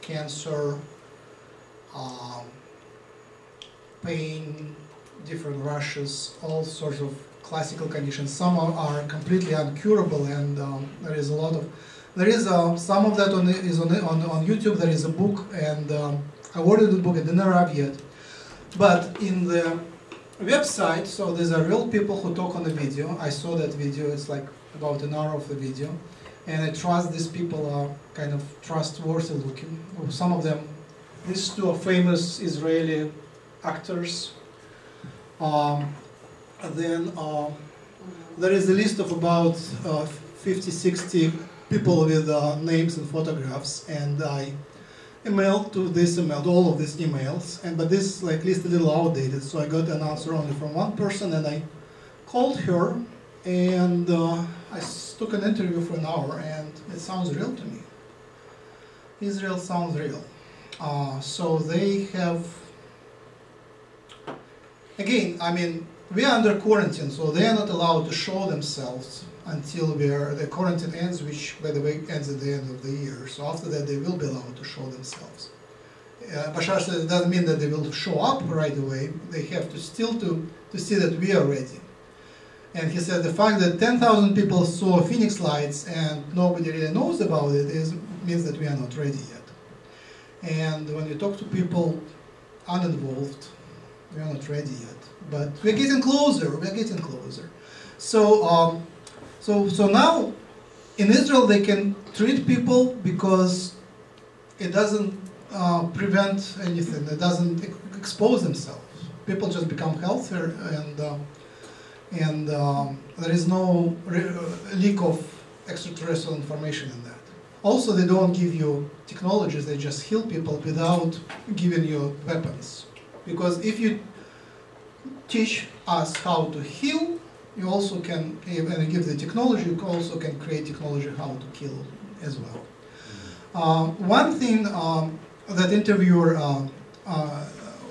cancer, um, pain, different rushes, all sorts of classical conditions. Some are, completely uncurable, and um, there is a lot of there is uh, some of that on is on, on on YouTube. There is a book, and um, I ordered the book. I didn't arrive yet, but in the website, so these are real people who talk on the video. I saw that video. It's like about an hour of the video, and I trust these people are kind of trustworthy looking. Some of them, these two are famous Israeli actors. Um, then uh, there is a list of about uh, 50, 60 people with uh, names and photographs, and I emailed to this email, all of these emails, and but this like list a little outdated, so I got an answer only from one person, and I called her, and uh, I took an interview for an hour, and it sounds real to me. Israel sounds real. Uh, so they have, again, I mean, we are under quarantine, so they are not allowed to show themselves until are, the quarantine ends, which, by the way, ends at the end of the year. So after that, they will be allowed to show themselves. Uh, Bashar it doesn't mean that they will show up right away. They have to still to, to see that we are ready. And he said the fact that 10,000 people saw Phoenix lights and nobody really knows about it is, means that we are not ready yet. And when you talk to people uninvolved, we are not ready yet. But we're getting closer, we're getting closer. So, um, so, so now in Israel they can treat people because it doesn't uh, prevent anything, it doesn't expose themselves. People just become healthier and uh, and um, there is no leak of extraterrestrial information in that. Also, they don't give you technologies, they just heal people without giving you weapons. Because if you teach us how to heal, you also can, and give the technology, you also can create technology how to kill as well. Uh, one thing um, that interviewer uh, uh,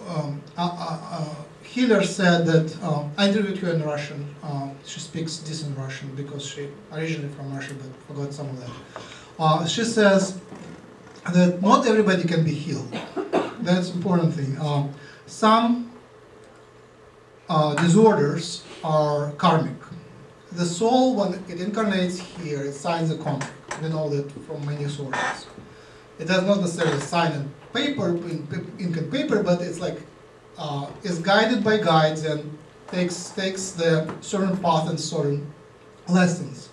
um, uh, uh, uh, Hiller said that um, I interviewed her in Russian. Um, she speaks decent Russian because she originally from Russia, but forgot some of that. Uh, she says that not everybody can be healed. That's important thing. Um, some uh, disorders are karmic. The soul, when it incarnates here, it signs a contract. We know that from many sources. It does not necessarily sign in paper, in ink paper, but it's like uh, is guided by guides and takes takes the certain path and certain lessons.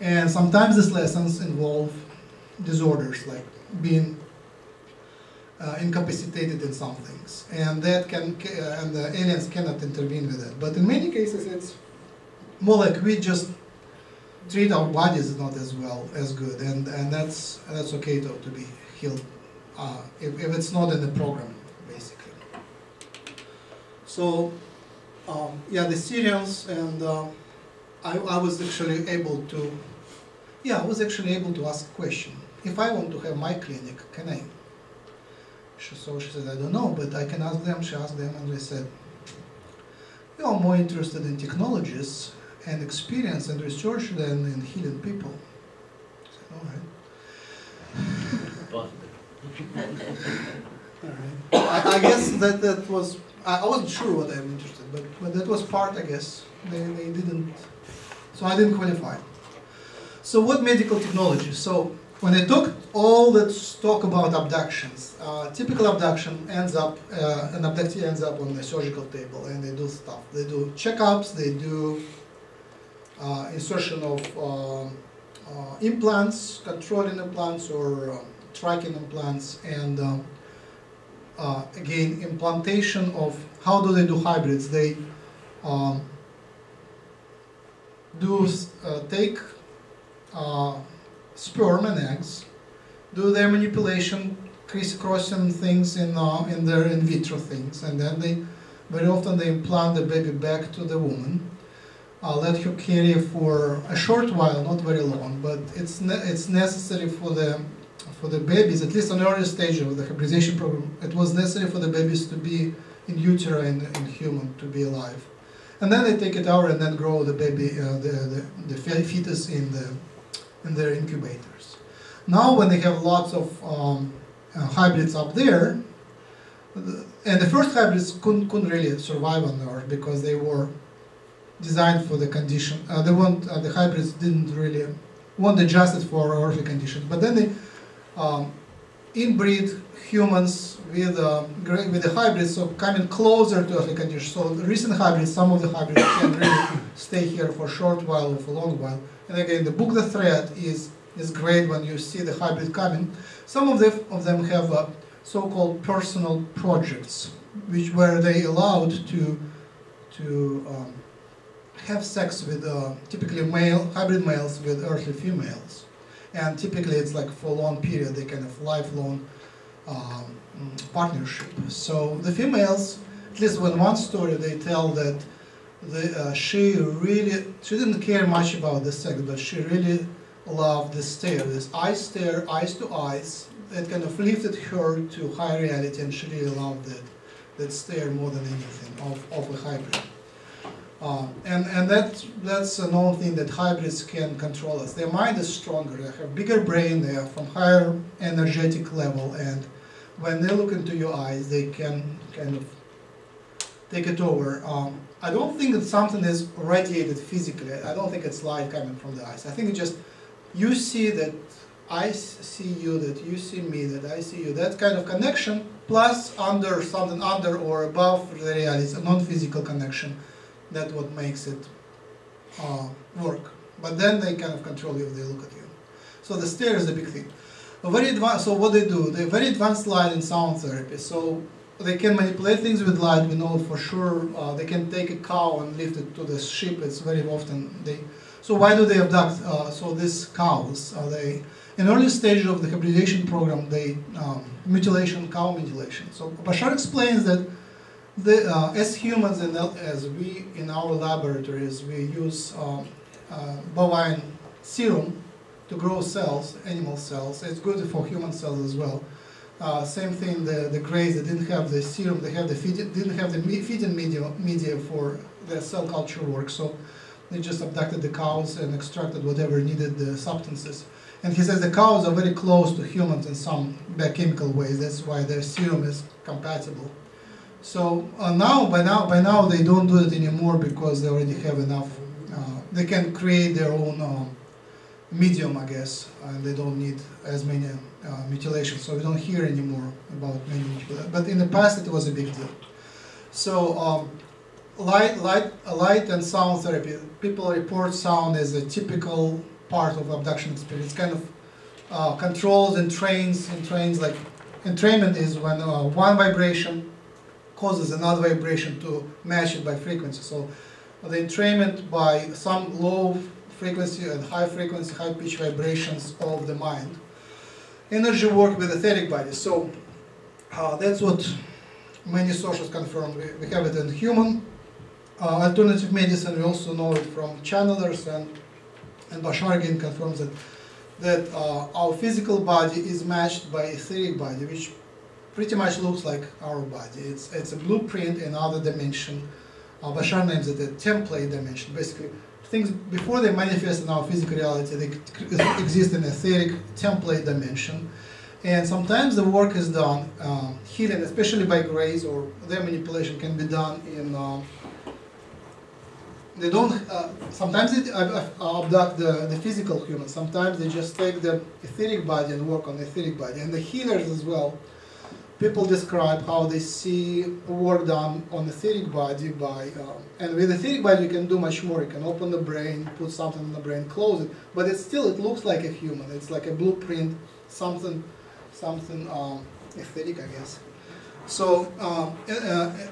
And sometimes these lessons involve disorders like being uh, incapacitated in some things, and that can uh, and the aliens cannot intervene with it. But in many cases, it's more like we just treat our bodies not as well as good, and and that's that's okay to to be healed uh, if, if it's not in the program. So, um, yeah, the Sirians, and uh, I, I was actually able to, yeah, I was actually able to ask a question. If I want to have my clinic, can I? She, so she said, I don't know, but I can ask them. She asked them, and they said, we are more interested in technologies and experience and research than in healing people. I said, all right. all right. I, I guess that that was I, wasn't sure what I'm interested, but, but that was part, I guess. They, they didn't, so I didn't qualify. So what medical technology? So when I talk all that talk about abductions, uh, typical abduction ends up, uh, an abductee ends up on the surgical table and they do stuff. They do checkups, they do uh, insertion of uh, uh, implants, controlling implants or uh, tracking implants, and um, uh, again, implantation of, how do they do hybrids? They um, do uh, take uh, sperm and eggs, do their manipulation, crisscrossing things in, uh, in their in vitro things, and then they, very often they implant the baby back to the woman, let her carry for a short while, not very long, but it's, ne it's necessary for the for the babies, at least on early stage of the hybridization program, it was necessary for the babies to be in utero and in human to be alive. And then they take it out and then grow the baby, uh, the, the, the fetus in, the, in their incubators. Now, when they have lots of um, uh, hybrids up there, the- and the first hybrids couldn't, couldn't really survive on Earth because they were designed for the condition. Uh, they weren't, uh, the hybrids didn't really weren't adjusted for earthly conditions. But then they um, inbreed humans with uh, with the hybrids, so coming closer to earthly conditions. So recent hybrids, some of the hybrids can really stay here for a short while or for a long while. And again, the book the Threat is is great when you see the hybrid coming. Some of them of them have uh, so-called personal projects, which where they allowed to to um, have sex with uh, typically male hybrid males with earthly females, and typically it's like for a long period, they kind of lifelong um, partnership. So the females, at least in one story, they tell that the, uh, she really she didn't care much about the sex, but she really loved the stare, this eye stare, eyes to eyes. It kind of lifted her to high reality, and she really loved that that stare more than anything of, of a hybrid. Uh, and and that, that's another thing that hybrids can control us. Their mind is stronger, they have bigger brain, they are from higher energetic level, and when they look into your eyes, they can kind of take it over. Um, I don't think that something is radiated physically. I don't think it's light coming from the eyes. I think it just you see that I see you, that you see me, that I see you. That kind of connection, plus under something under or above the reality, a non-physical connection. That's what makes it uh, work. But then they kind of control you if they look at you. So the stare is a big thing. A very advanced. So what they do? They're very advanced light and sound therapy. So they can manipulate things with light. We know for sure. Uh, they can take a cow and lift it to the ship. It's very often they. So why do they abduct? Uh, so these cows are they in early stage of the hybridization program? They um, mutilation, cow mutilation. So Bashar explains that the, uh, as humans and as we in our laboratories, we use um, uh, bovine serum to grow cells, animal cells. It's good for human cells as well. Uh, same thing, the, the greys, they didn't have the serum, they have the feed, didn't have the feeding media, media for their cell culture work, so they just abducted the cows and extracted whatever needed the substances. And he says the cows are very close to humans in some biochemical ways, that's why their serum is compatible. So uh, now, by now, by now, they don't do it anymore because they already have enough. Uh, they can create their own uh, medium, I guess, and they don't need as many uh, mutilations. So we don't hear anymore about many mutilations. But in the past, it was a big deal. So um, light, light, light and sound therapy. People report sound as a typical part of abduction experience. It's Kind of uh, controls and trains and trains like entrainment is when uh, one vibration causes another vibration to match it by frequency. So the entrainment by some low frequency and high frequency, high pitch vibrations of the mind. Energy work with etheric bodies. So uh, that's what many sources confirm. We, we have it in human uh, alternative medicine. We also know it from channelers, and and Bashar again confirms that that uh, our physical body is matched by etheric body, which pretty much looks like our body. It's, it's a blueprint in other dimension. Uh, Bashar names it a template dimension. Basically, things before they manifest in our physical reality, they exist in etheric template dimension. And sometimes the work is done, uh, healing, especially by greys or their manipulation, can be done in. Uh, they don't. Uh, sometimes they uh, uh, abduct the, the physical human. Sometimes they just take the etheric body and work on the etheric body. And the healers as well people describe how they see work done on the etheric body by, um, and with the etheric body you can do much more. You can open the brain, put something in the brain, close it, but it still it looks like a human. It's like a blueprint, something, something um, etheric, I guess. So uh,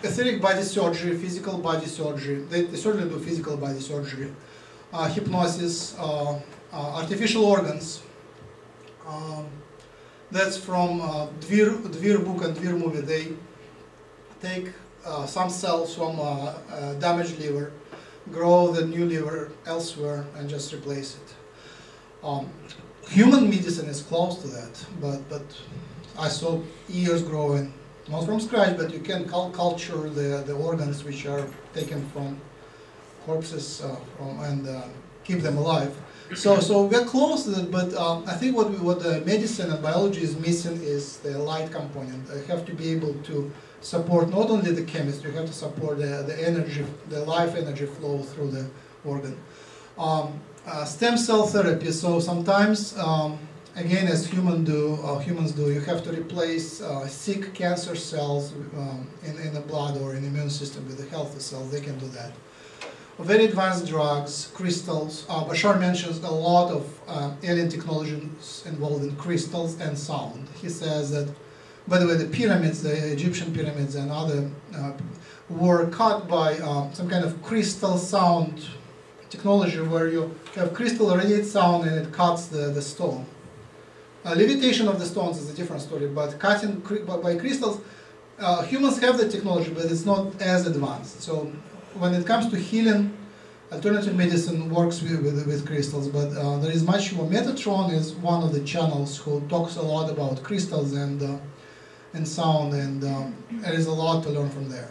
etheric body surgery, physical body surgery. They, they certainly do physical body surgery, uh, hypnosis, uh, uh, artificial organs. Um, that's from uh, Dvir, Dvir book and Dvir movie. They take uh, some cells from uh, uh, damaged liver, grow the new liver elsewhere, and just replace it. Um, human medicine is close to that, but but I saw ears growing, not from scratch, but you can cul- culture the, the organs which are taken from corpses uh, from, and uh, keep them alive. So, so we're close but um, I think what, we, what the medicine and biology is missing is the light component. They have to be able to support not only the chemistry, you have to support the, the energy, the life energy flow through the organ. Um, uh, stem cell therapy, so sometimes, um, again, as human do, uh, humans do, you have to replace uh, sick cancer cells um, in, in the blood or in the immune system with the healthy cells, they can do that very advanced drugs, crystals. Uh, Bashar mentions a lot of uh, alien technologies involved in crystals and sound. He says that, by the way, the pyramids, the Egyptian pyramids and other, uh, were cut by uh, some kind of crystal sound technology where you have crystal radiate sound and it cuts the, the stone. Uh, levitation of the stones is a different story, but cutting by crystals, uh, humans have the technology, but it's not as advanced. So when it comes to healing, alternative medicine works with, with, with crystals, but uh, there is much more. Metatron is one of the channels who talks a lot about crystals and, uh, and sound, and um, there is a lot to learn from there.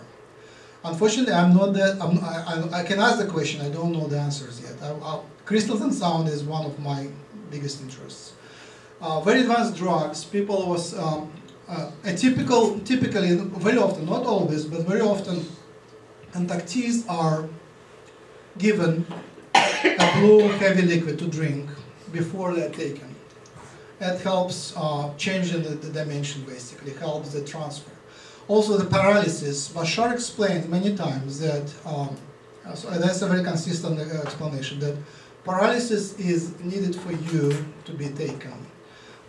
Unfortunately, I'm not that, I'm, I, I, can ask the question, I don't know the answers yet. I, I, crystals and sound is one of my biggest interests. Uh, very advanced drugs, people was, um, uh, a typical, typically, very often, not always, but very often, contactees are given a blue heavy liquid to drink before they're taken. That helps uh, changing the, the, dimension basically, helps the transfer. Also the paralysis, Bashar explained many times that, um, so that's a very consistent uh, explanation, that paralysis is needed for you to be taken.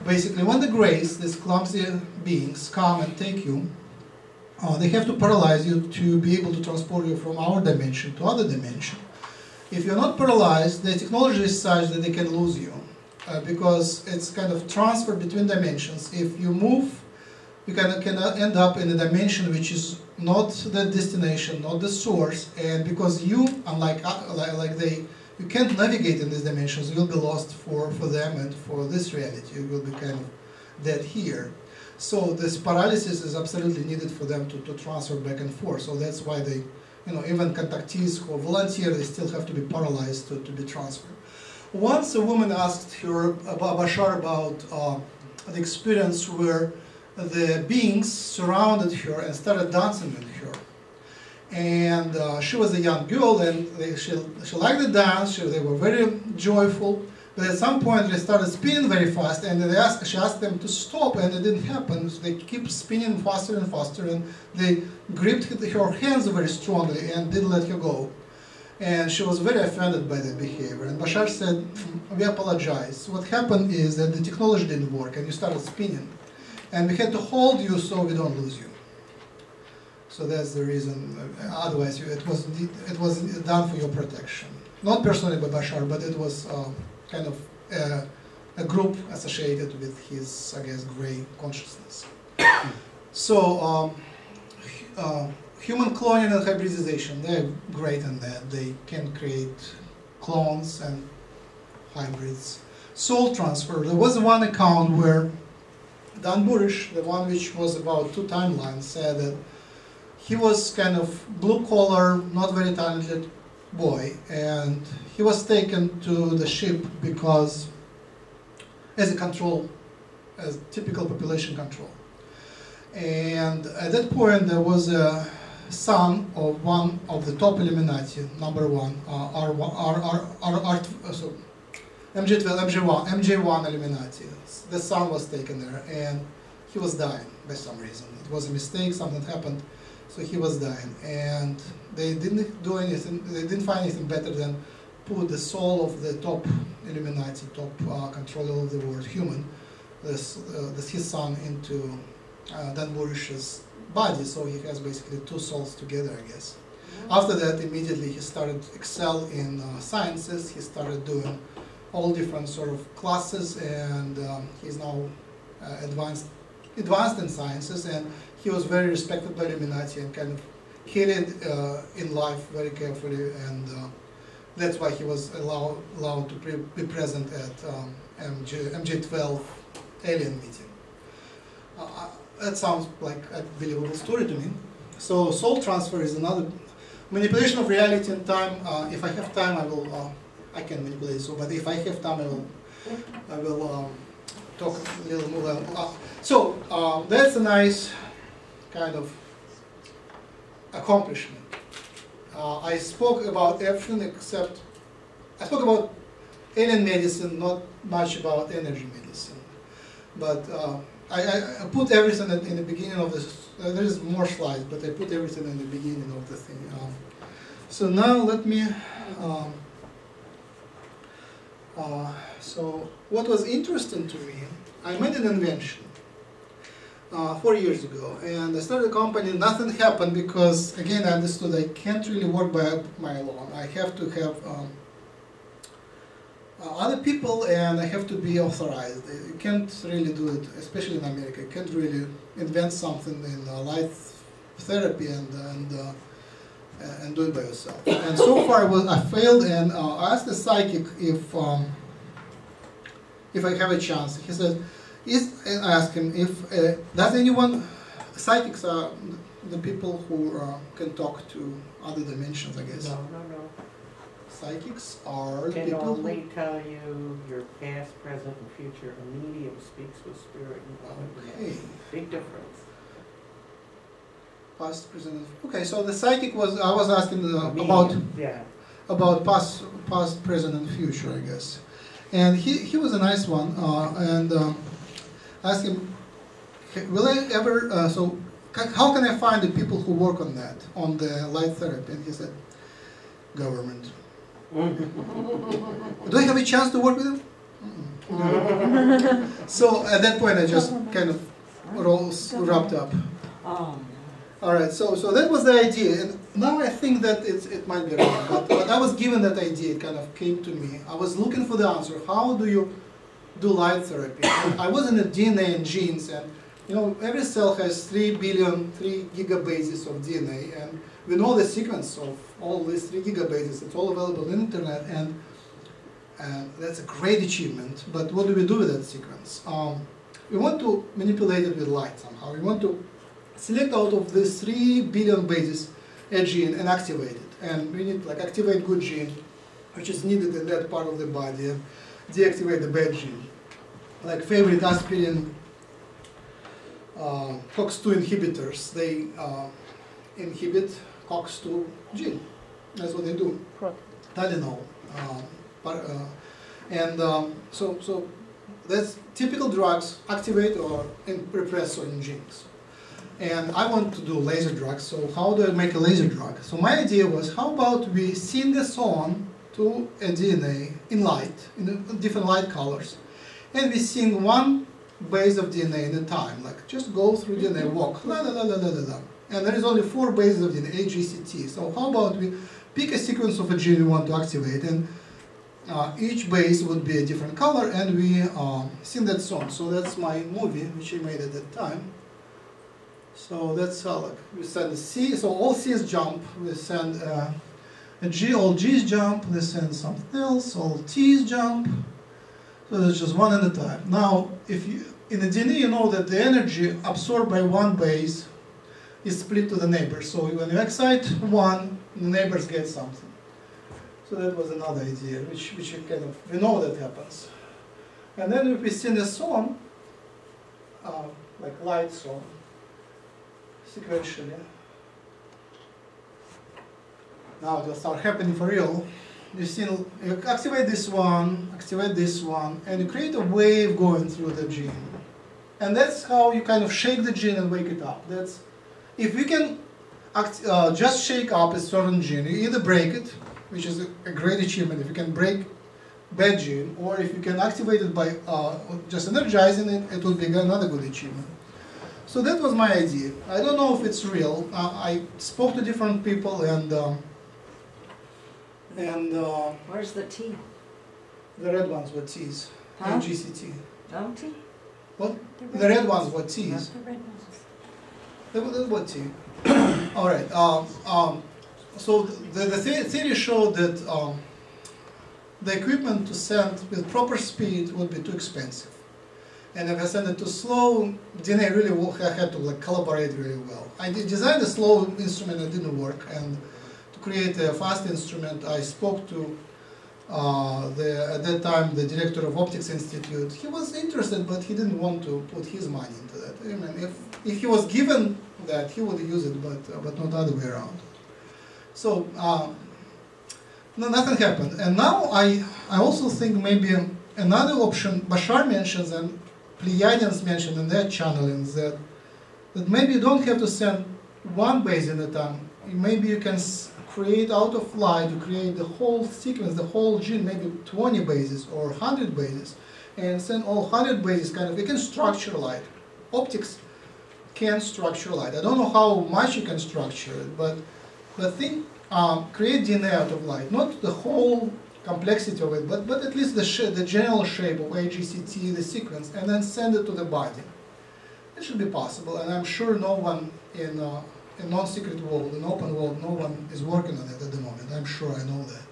Basically, when the greys, these clumsy beings, come and take you, uh, they have to paralyze you to be able to transport you from our dimension to other dimension. If you're not paralyzed, the technology is such that they can lose you uh, because it's kind of transfer between dimensions. If you move, you can, can end up in a dimension which is not the destination, not the source, and because you, unlike uh, like they, you can't navigate in these dimensions, you'll be lost for, for them and for this reality. You will be kind of dead here. So this paralysis is absolutely needed for them to, to transfer back and forth. So that's why they, you know, even contactees who volunteer, they still have to be paralyzed to, to be transferred. Once a woman asked her about Bashar about uh, the experience where the beings surrounded her and started dancing with her. And uh, she was a young girl and they, she, she liked the dance, she, they were very joyful. But at some point they started spinning very fast and they asked, she asked them to stop and it didn't happen. So they keep spinning faster and faster and they gripped her hands very strongly and didn't let her go. And she was very offended by the behavior. And Bashar said, mm, we apologize. What happened is that the technology didn't work and you started spinning. And we had to hold you so we don't lose you. So that's the reason. Otherwise, it was, it was done for your protection. Not personally by Bashar, but it was uh, kind of uh, a group associated with his, I guess, gray consciousness. so, um, uh, human cloning and hybridization, they're great in that. They can create clones and hybrids. Soul transfer, there was one account where Dan Burisch, the one which was about two timelines, said that he was kind of blue collar, not very talented boy, and he was taken to the ship because, as a control, as typical population control. And at that point, there was a son of one of the top Illuminati, number one, uh, R, R, R, R, R, uh, so MJ12, MJ1, MJ1 Illuminati. The son was taken there, and he was dying by some reason. It was a mistake, something happened, so he was dying. And they didn't do anything, they didn't find anything better than put the soul of the top Illuminati, top uh, controller of the world, human, this, uh, this his son into uh, Dan Burisch's body, so he has basically two souls together, I guess. Mm-hmm. After that, immediately he started excel in uh, sciences. He started doing all different sort of classes, and um, he's now uh, advanced, advanced in sciences. And he was very respected by Illuminati and kind of headed uh, in life very carefully and uh, that's why he was allowed, to pre be present at um, MJ, MJ12 alien meeting. Uh, uh, that sounds like a believable story to me. So soul transfer is another manipulation of reality and time. Uh, if I have time, I will uh, I can manipulate. So, but if I have time, I will, I will um, talk a little more. Uh, so uh, that's a nice kind of accomplishment. Uh, I spoke about everything except I spoke about alien medicine, not much about energy medicine. But uh, I, I, put everything in, in the beginning of this. Uh, there is more slides, but I put everything in the beginning of the thing. Um, so now let me. Um, uh, so what was interesting to me, I made an invention uh, four years ago, and I started a company. Nothing happened because, again, I understood I can't really work by my alone. I have to have um, uh, other people, and I have to be authorized. You can't really do it, especially in America. You can't really invent something in uh, light therapy and and uh, and do it by yourself. And so far, I, was, I failed, and uh, I asked the psychic if um, if I have a chance. He said, "Is?" And I asked him if uh, does anyone psychics are the people who uh, can talk to other dimensions, I guess. No, no, no. Psychics are Can people who only tell you your past, present, and future. A medium speaks with spirit and Okay. Big difference. past, present. Okay, so the psychic was I was asking uh, about Yeah. about past, past, present, and future, I guess. And he, he was a nice one, uh, and asked him, will I ever, uh, so how can I find the people who work on that, on the light therapy? And he said, government. Do I have a chance to work with them? So at that point, I just kind of rolls, wrapped up. Oh, All right, so so that was the idea, and now I think that it's, it might be wrong, but, but I was given that idea, it kind of came to me. I was looking for the answer. How do you do light therapy? And I was in the DNA and genes, and you know every cell has three billion, three gigabases of DNA, and we know the sequence of all these three gigabases. It's all available on the internet, and and that's a great achievement. But what do we do with that sequence? Um, we want to manipulate it with light somehow. We want to select out of these three billion bases a gene and activate it. And we need like activate good gene, which is needed in that part of the body, and deactivate the bad gene. Like favorite aspirin uh, COX-2 inhibitors, they uh, inhibit COX-2 gene. That's what they do. Tylenol. Par- uh, and um, so, so that's typical drugs activate or repress certain genes. And I want to do laser drugs, so how do I make a laser drug? So my idea was, how about we send this on to a DNA in light, in different light colors, and we sing one base of DNA in a time, like just go through DNA, walk, la la la la la la. And there is only four bases of DNA, A, G, C, T. So how about we pick a sequence of a gene we want to activate, and uh, each base would be a different color, and we uh, sing that song. So that's my movie, which I made at that time. So that's how like we send C. So all C's jump. We send uh, G. All G's jump. We send something else. All T's jump. So that's just one at a time. Now, if you in the DNA, you know that the energy absorbed by one base is split to the neighbors. So when you excite one, the neighbors get something. So that was another idea, which which kind of we know that happens. And then if we send a song, uh, like light song, sequentially. Now it will start happening for real. You see, you activate this one, activate this one, and you create a wave going through the gene. And that's how you kind of shake the gene and wake it up. That's if we can act, uh, just shake up a certain gene, you either break it, which is a, a great achievement if you can break bad gene, or if you can activate it by uh, just energizing it, it would be another good achievement. So that was my idea. I don't know if it's real. Uh, I spoke to different people, and um, and uh, where's the T? the red ones were T's, Huh? GCT. No T? What? The red ones were T's. The red ones. They were, they were T. All right. Um, um, so the, the the- theory showed that um, the equipment to send with proper speed would be too expensive. And if I send it too slow, DNA really will, I had to like collaborate really well. I did designed a slow instrument that didn't work, and create a fast instrument, I spoke to uh, the, at that time, the director of Optics Institute, he was interested, but he didn't want to put his money into that. I mean, if, if he was given that, he would use it, but, uh, but not the other way around. So, um, no, nothing happened. And now I, I also think maybe another option, Bashar mentions and Pleiadians mentioned in their channelings that, that maybe you don't have to send one base in a time. Maybe you can create out of light, you create the whole sequence, the whole gene, maybe 20 bases or 100 bases, and send all 100 bases kind of, you can structure light. Optics can structure light. I don't know how much you can structure it, but but think, um, create DNA out of light, not the whole complexity of it, but, but at least the, the general shape of AGCT, the sequence, and then send it to the body. It should be possible, and I'm sure no one in uh, a non-secret world, an open world, no one is working on it at the moment. I'm sure I know that.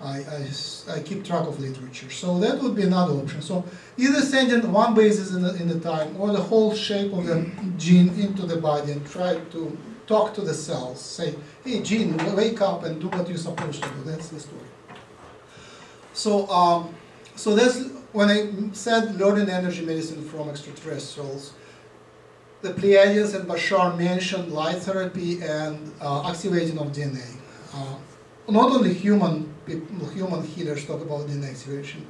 I, I, I keep track of literature. So that would be another option. So either sending one basis in the, in the time or the whole shape of the gene into the body and try to talk to the cells. Say, hey, gene, wake up and do what you're supposed to do. That's the story. So, um, so that's when I said learning energy medicine from extraterrestrials. The Pleiadians and Bashar mentioned light therapy and uh, activating of DNA. Uh, not only human people, human healers talk about DNA activation.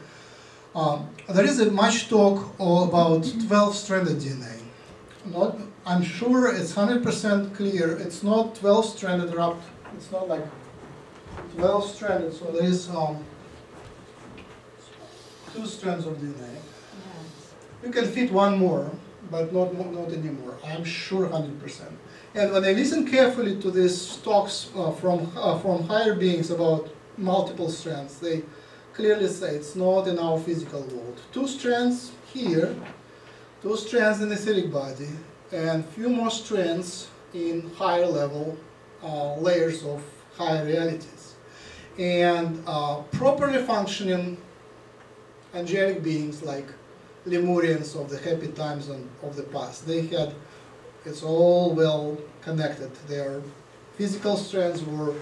Um, there is a much talk about 12-stranded DNA. Not, I'm sure it's 100% clear. It's not 12-stranded wrapped. It's not like 12-stranded. So there is um, two strands of DNA. You can fit one more, but not, not anymore. I'm sure 100%. And when I listen carefully to these talks uh, from, uh, from higher beings about multiple strands, they clearly say it's not in our physical world. Two strands here, two strands in the etheric body, and few more strands in higher level uh, layers of higher realities. And uh, properly functioning angelic beings like Lemurians of the happy times of the past. They had, it's all well connected. Their physical strands were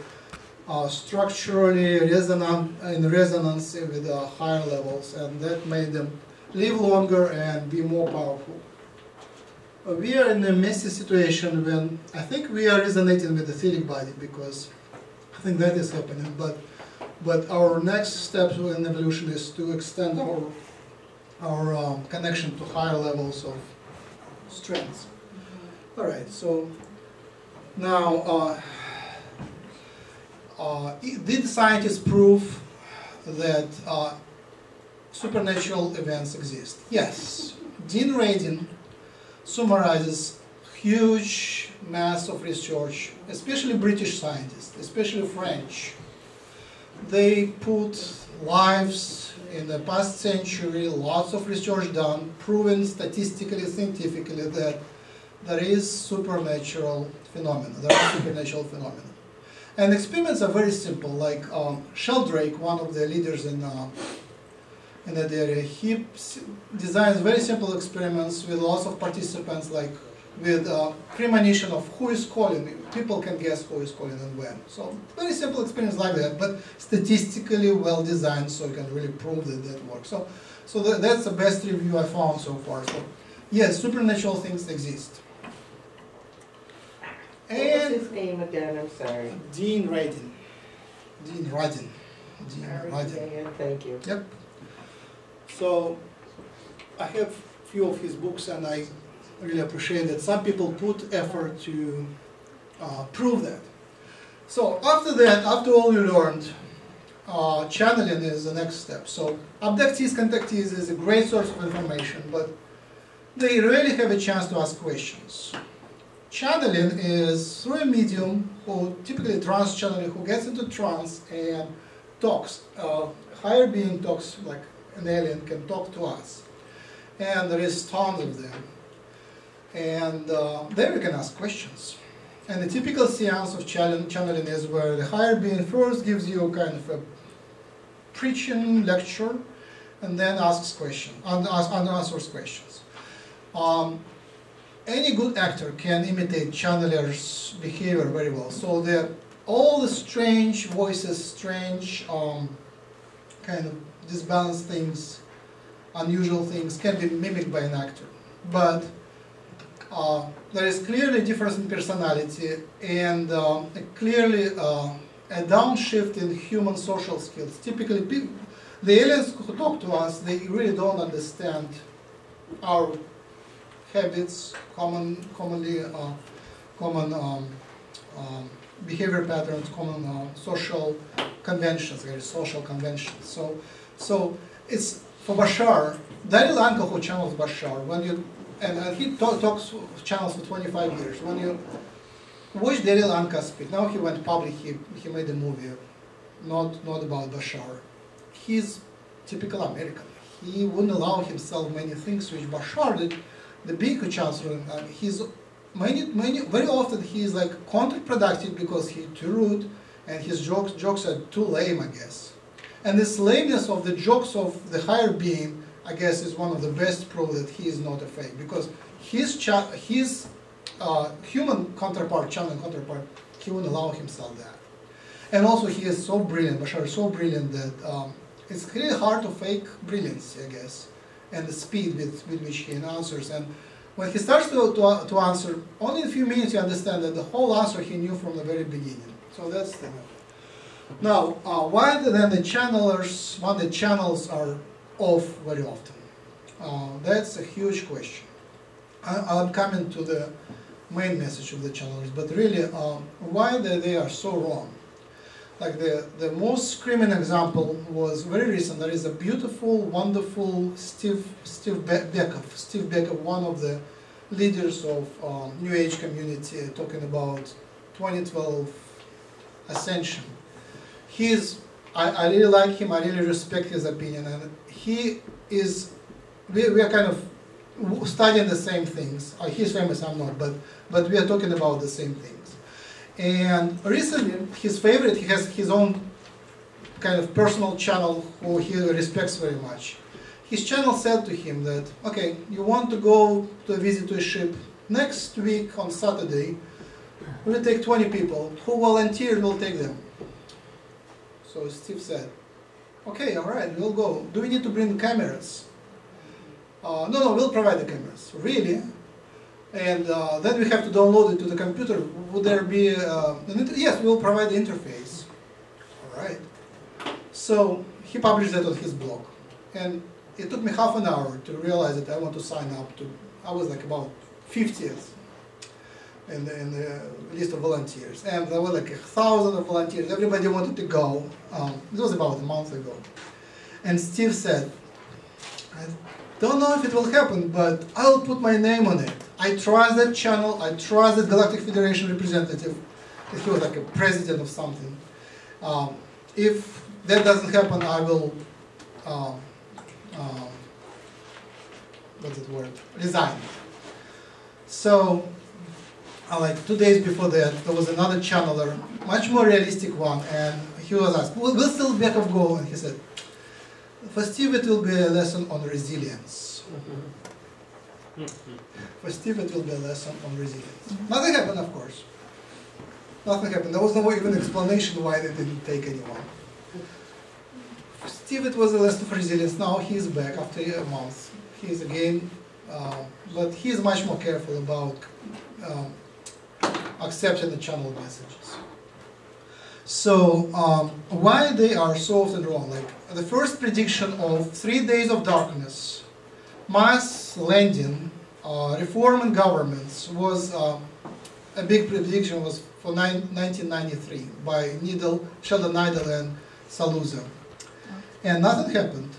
uh, structurally resonant, in resonance with the higher levels, and that made them live longer and be more powerful. Uh, we are in a messy situation when I think we are resonating with the etheric body because I think that is happening, but but our next step in evolution is to extend our, our um, connection to higher levels of strength. All right, so now, uh, uh, did scientists prove that uh, supernatural events exist? Yes. Dean Radin summarizes huge mass of research, especially British scientists, especially French, they put lives in the past century, lots of research done, proven statistically, scientifically that there is supernatural phenomena, there are supernatural phenomena. And experiments are very simple, like um, Sheldrake, one of the leaders in, uh, in that area, he designs very simple experiments with lots of participants, like with uh, premonition of who is calling. People can guess who is calling and when. So very simple experience like that, but statistically well designed, so you can really prove that that works. So, so that, that's the best review I found so far. So yes, supernatural things exist. And What's his name again? I'm sorry. Dean Radin. Dean Radin. Dean Radin. Thank you. Yep. So I have a few of his books, and I really appreciate that some people put effort to uh, prove that. So after that, after all you learned, uh, channeling is the next step. So abductees, contactees is a great source of information, but they rarely have a chance to ask questions. Channeling is through a medium who typically trance channeling, who gets into trance and talks. Uh, higher being talks like an alien can talk to us. And there is tons of them. And uh, there you can ask questions. And the typical seance of channeling is where the higher being first gives you kind of a preaching lecture and then asks questions, and, answers questions. Um, any good actor can imitate channeler's behavior very well. So the, all the strange voices, strange um, kind of disbalanced things, unusual things can be mimicked by an actor. But uh, there is clearly a difference in personality and um, a clearly uh, a downshift in human social skills. Typically, peop the aliens who talk to us, they really don't understand our habits, common, commonly, uh, common um, um, behavior patterns, common uh, social conventions, very social conventions. So, so it's for Bashar, Darryl Anka who channels Bashar, when you, and, and he talk, talks channels for 25 years. When you watch Darryl Anka speak, now he went public, he, he made a movie, not, not about Bashar. He's typical American. He wouldn't allow himself many things which Bashar did. The big chancellor, uh, he's many, many, very often he is like counterproductive because he's too rude and his jokes, jokes are too lame, I guess. And this lameness of the jokes of the higher being, I guess, is one of the best proof that he is not a fake because his, his uh, human counterpart, channeling counterpart, he wouldn't allow himself that. And also he is so brilliant, Bashar is so brilliant that um, it's really hard to fake brilliance, I guess, and the speed with, with which he answers. And when he starts to, to, to answer, only in a few minutes you understand that the whole answer he knew from the very beginning. So that's the Now, uh, why then the channelers, why the channels are off very often? Uh, that's a huge question. I, I'm coming to the main message of the channelers, but really, um, why they, they are so wrong? Like the, the most screaming example was very recent. There is a beautiful, wonderful Steve Steve Be-. Steve Beckow, one of the leaders of um, New Age community, talking about 2012 ascension. He's I, I really like him. I really respect his opinion, and he is. We, we are kind of studying the same things. Uh, he's famous, I'm not, but but we are talking about the same things. And recently, his favorite, he has his own kind of personal channel who he respects very much. His channel said to him that, okay, you want to go to a visit to a ship next week on Saturday, we'll take 20 people. Who volunteer, we'll take them. So Steve said, okay, all right, we'll go. Do we need to bring cameras? Uh, no, no, we'll provide the cameras. Really? and uh, then we have to download it to the computer. Would there be uh, yes? We will provide the interface. All right. So he published that on his blog, and it took me half an hour to realize that I want to sign up to. I was like about 50th in the, in the list of volunteers, and there were like a thousand of volunteers. Everybody wanted to go. Um, it was about a month ago, and Steve said, "I don't know if it will happen, but I'll put my name on it." I trust that channel, I trust that Galactic Federation representative, he was like a president of something. Um, if that doesn't happen, I will, um, um, what's that word, resign. So, like two days before that, there was another channeler, much more realistic one, and he was asked, will, will Steve Beckow go? And he said, for Steve it will be a lesson on resilience. For Steve, it will be a lesson on resilience. Nothing happened, of course. Nothing happened. There was no even explanation why they didn't take anyone. For Steve, it was a lesson for resilience. Now he's back after a month. He's again, uh, but he's much more careful about um, accepting the channel messages. So um, why they are so often wrong? Like the first prediction of three days of darkness, mass landing, uh, reform in governments was uh, a big prediction was for nine, 1993 by Nidle, Sheldan Nidle and Salusa. And nothing happened.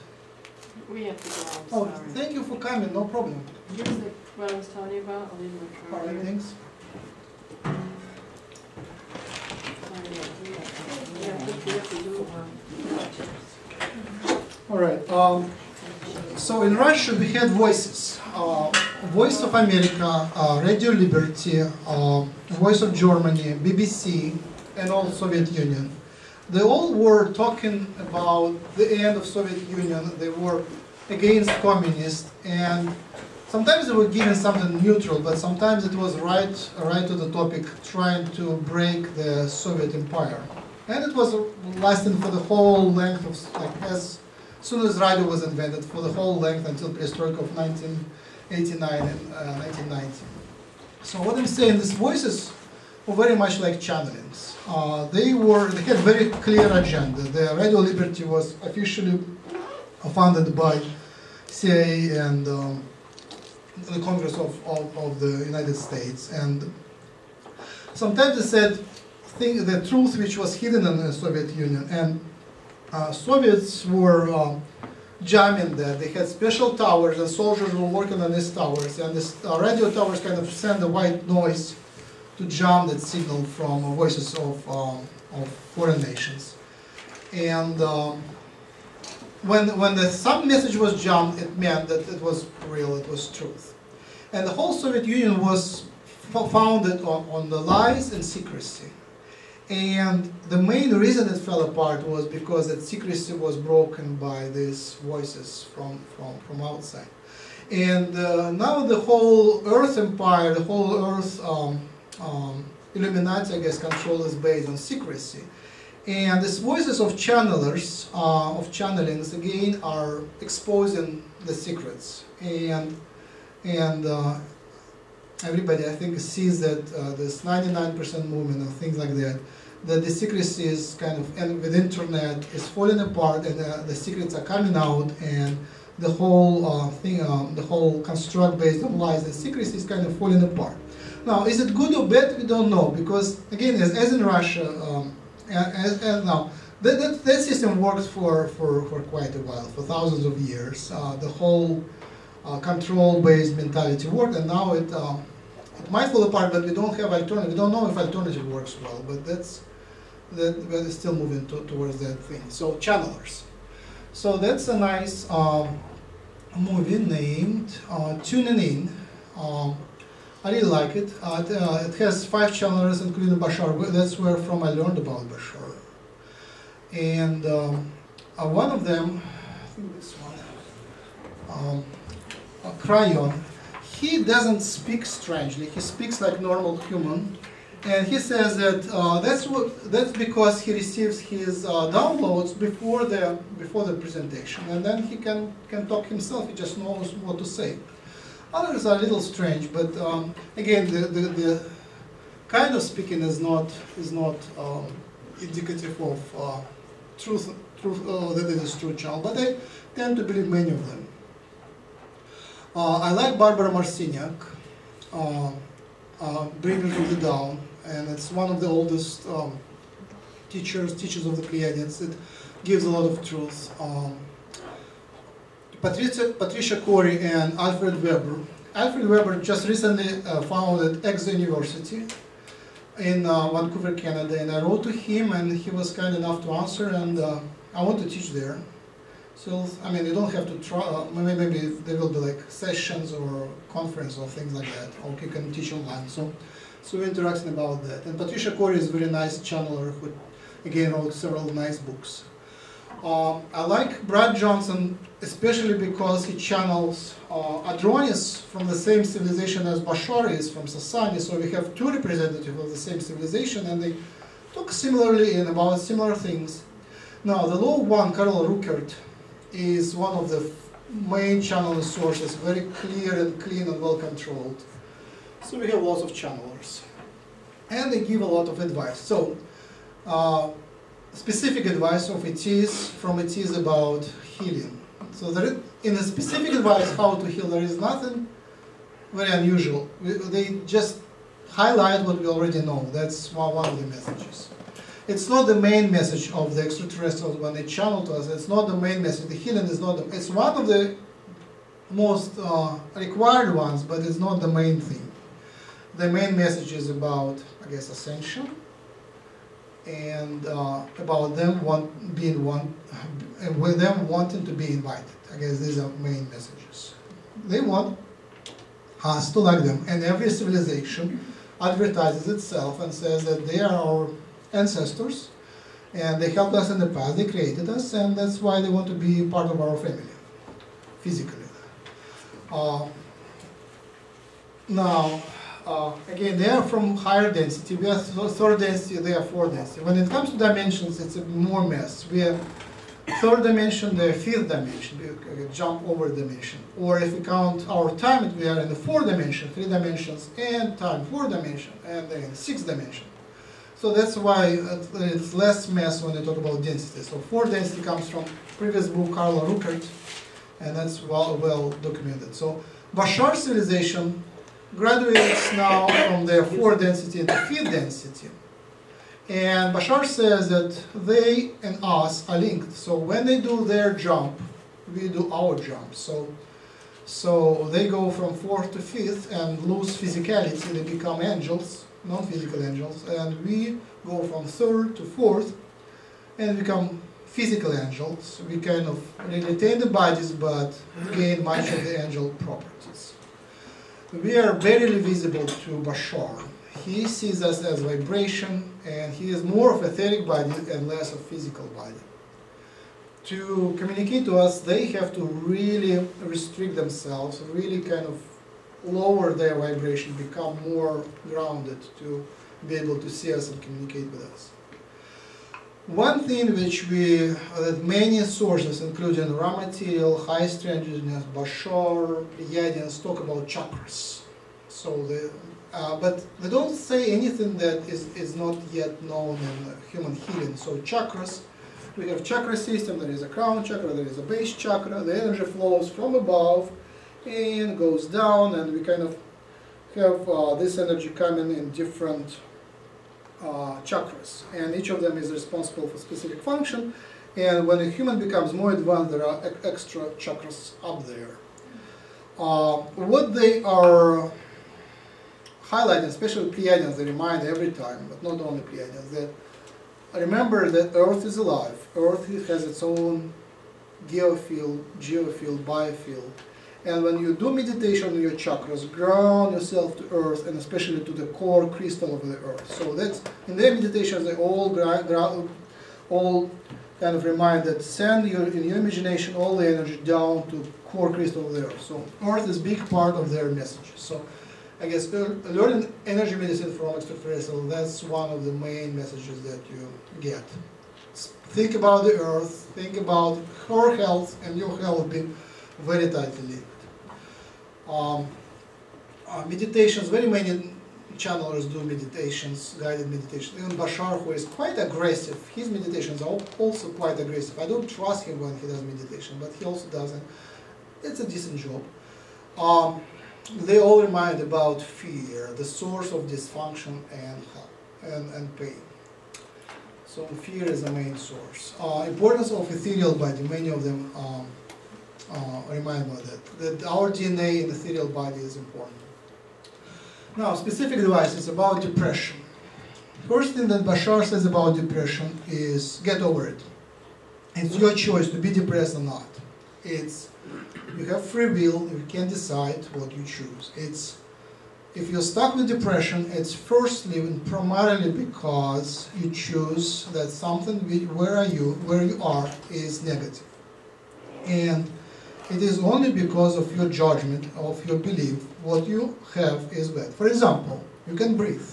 We have to go, I'm Oh, sorry. thank you for coming, no problem. Here's the, what I was telling you about, I'll leave my All card right, here. thanks. All right. Um, so in Russia we had voices. Uh, Voice of America, uh, Radio Liberty, uh, Voice of Germany, BBC, and all Soviet Union. They all were talking about the end of Soviet Union. They were against communists, and sometimes they were giving something neutral, but sometimes it was right, right to the topic, trying to break the Soviet Empire. And it was lasting for the whole length of like as soon as radio was invented for the whole length until perestroika of 1989 and uh, 1990. So what I'm saying, these voices were very much like channelings. Uh, they were they had very clear agenda. The Radio Liberty was officially founded by CIA and um, the Congress of, of, of the United States. And sometimes they said think the truth which was hidden in the Soviet Union. And uh, Soviets were uh, jamming that. They had special towers, and soldiers were working on these towers. And these uh, radio towers kind of send a white noise to jam that signal from voices of, um, of foreign nations. And um, when, when the some message was jammed, it meant that it was real, it was truth. And the whole Soviet Union was founded on, on the lies and secrecy. And the main reason it fell apart was because that secrecy was broken by these voices from, from, from outside. And uh, now the whole Earth empire, the whole Earth um, um, Illuminati, I guess, control is based on secrecy. And these voices of channelers, uh, of channelings, again, are exposing the secrets. And, and uh, everybody, I think, sees that uh, this 99% movement and things like that, that the secrecy is kind of, and with internet, is falling apart and uh, the secrets are coming out and the whole uh, thing, um, the whole construct based on lies and secrecy is kind of falling apart. Now, is it good or bad? We don't know because, again, as, as in Russia, um, as, as now, that, that, that, system works for, for, for quite a while, for thousands of years. Uh, the whole uh, control-based mentality worked, and now it, uh, it might fall apart, but we don't have alternative. We don't know if alternative works well, but that's that we're still moving to, towards that thing. So channelers. So that's a nice um, movie named uh, Tuning In. Um, I really like it. Uh, it, uh, it, has five channelers, including Bashar. That's where from I learned about Bashar. And um, uh, one of them, I think this one, um, Kryon, he doesn't speak strangely. He speaks like normal human. And he says that uh, that's what that's because he receives his uh, downloads before the before the presentation, and then he can can talk himself. He just knows what to say. Others are a little strange, but um, again, the, the, the, kind of speaking is not is not um, indicative of uh, truth truth uh, that it is true child. But I tend to believe many of them. Uh, I like Barbara Marciniak. Uh, uh, the Down and it's one of the oldest um, teachers, teachers of the Pleiadians. It gives a lot of truth. Um, Patricia, Patricia Cori and Alfred Webre. Alfred Webre just recently uh, founded Exo University in uh, Vancouver, Canada, and I wrote to him, and he was kind enough to answer, and uh, I want to teach there. So, I mean, you don't have to try, uh, maybe, maybe there will be like sessions or conference or things like that, or you can teach online. So, so we're interacting about that. And Patricia Cori is a very nice channeler who, again, wrote several nice books. Uh, I like Brad Johnson, especially because he channels uh, Adronis from the same civilization as Bashar is from Essassani. So we have two representatives of the same civilization, and they talk similarly and about similar things. Now, the low one, Carla Rueckert, is one of the main channel sources, very clear and clean and well controlled. So we have lots of channelers. And they give a lot of advice. So, uh, specific advice of ETs from ETs about healing. So there, in a specific advice how to heal, there is nothing very unusual. We, they just highlight what we already know. That's one of the messages. It's not the main message of the extraterrestrials when they channel to us. It's not the main message. The healing is not. The, it's one of the most uh, required ones, but it's not the main thing the main message is about, I guess, ascension and uh, about them want, being one, with them wanting to be invited. I guess these are main messages. They want us to like them, and every civilization advertises itself and says that they are our ancestors, and they helped us in the past. They created us, and that's why they want to be part of our family, physically. Uh, now, uh, again, they are from higher density. We are third density, they are fourth density. When it comes to dimensions, it's more mess. We have third dimension, the fifth dimension, we jump over dimension. Or if we count our time, we are in the fourth dimension, three dimensions, and time, four dimension, and then sixth dimension. So that's why uh, it's less mess when you talk about density. So fourth density comes from previous book, Carla Rueckert, and that's well, well documented. So Bashar civilization graduates now from the fourth density to fifth density. And Bashar says that they and us are linked. So when they do their jump, we do our jump. So, so they go from fourth to fifth and lose physicality. They become angels, non-physical angels, and we go from third to fourth and become physical angels. We kind of retain the bodies, but gain much of the angel properties. We are barely visible to Bashar. He sees us as vibration, and he is more of etheric body and less of physical body. To communicate to us, they have to really restrict themselves, really kind of lower their vibration, become more grounded to be able to see us and communicate with us. One thing which we, that many sources, including Ra Material, high strangeness, Bashar, Pleiadians, talk about chakras. So the, uh, but they don't say anything that is, is not yet known in human healing. So chakras, we have chakra system, there is a crown chakra, there is a base chakra, the energy flows from above and goes down and we kind of have uh, this energy coming in different uh, chakras, and each of them is responsible for specific function. And when a human becomes more advanced, there are e- extra chakras up there. Uh, what they are highlighting, especially Pleiadians, they remind every time, but not only Pleiadians, that remember that Earth is alive. Earth has its own geofield, geofield, biofield. And when you do meditation on your chakras, ground yourself to earth and especially to the core crystal of the earth. So that's in their meditations they all all kind of remind that send your in your imagination all the energy down to core crystal of the earth. So earth is big part of their message. So I guess uh, learning energy medicine from extraterrestrial, that's one of the main messages that you get. Think about the earth, think about her health and your health being very tightly linked. Um, uh, meditations, very many channelers do meditations, guided meditations. Even Bashar, who is quite aggressive, his meditations are also quite aggressive. I don't trust him when he does meditation, but he also does it. It's a decent job. Um, they all remind about fear, the source of dysfunction and and, and pain. So fear is the main source. Uh, importance of ethereal body, many of them um, uh, remind about that. That our DNA in the ethereal body is important. Now, specific advice is about depression. First thing that Bashar says about depression is get over it. It's your choice to be depressed or not. It's you have free will, you can decide what you choose. It's if you're stuck with depression, it's firstly and primarily because you choose that something where are you where you are is negative. And it is only because of your judgment, of your belief, what you have is bad. For example, you can breathe.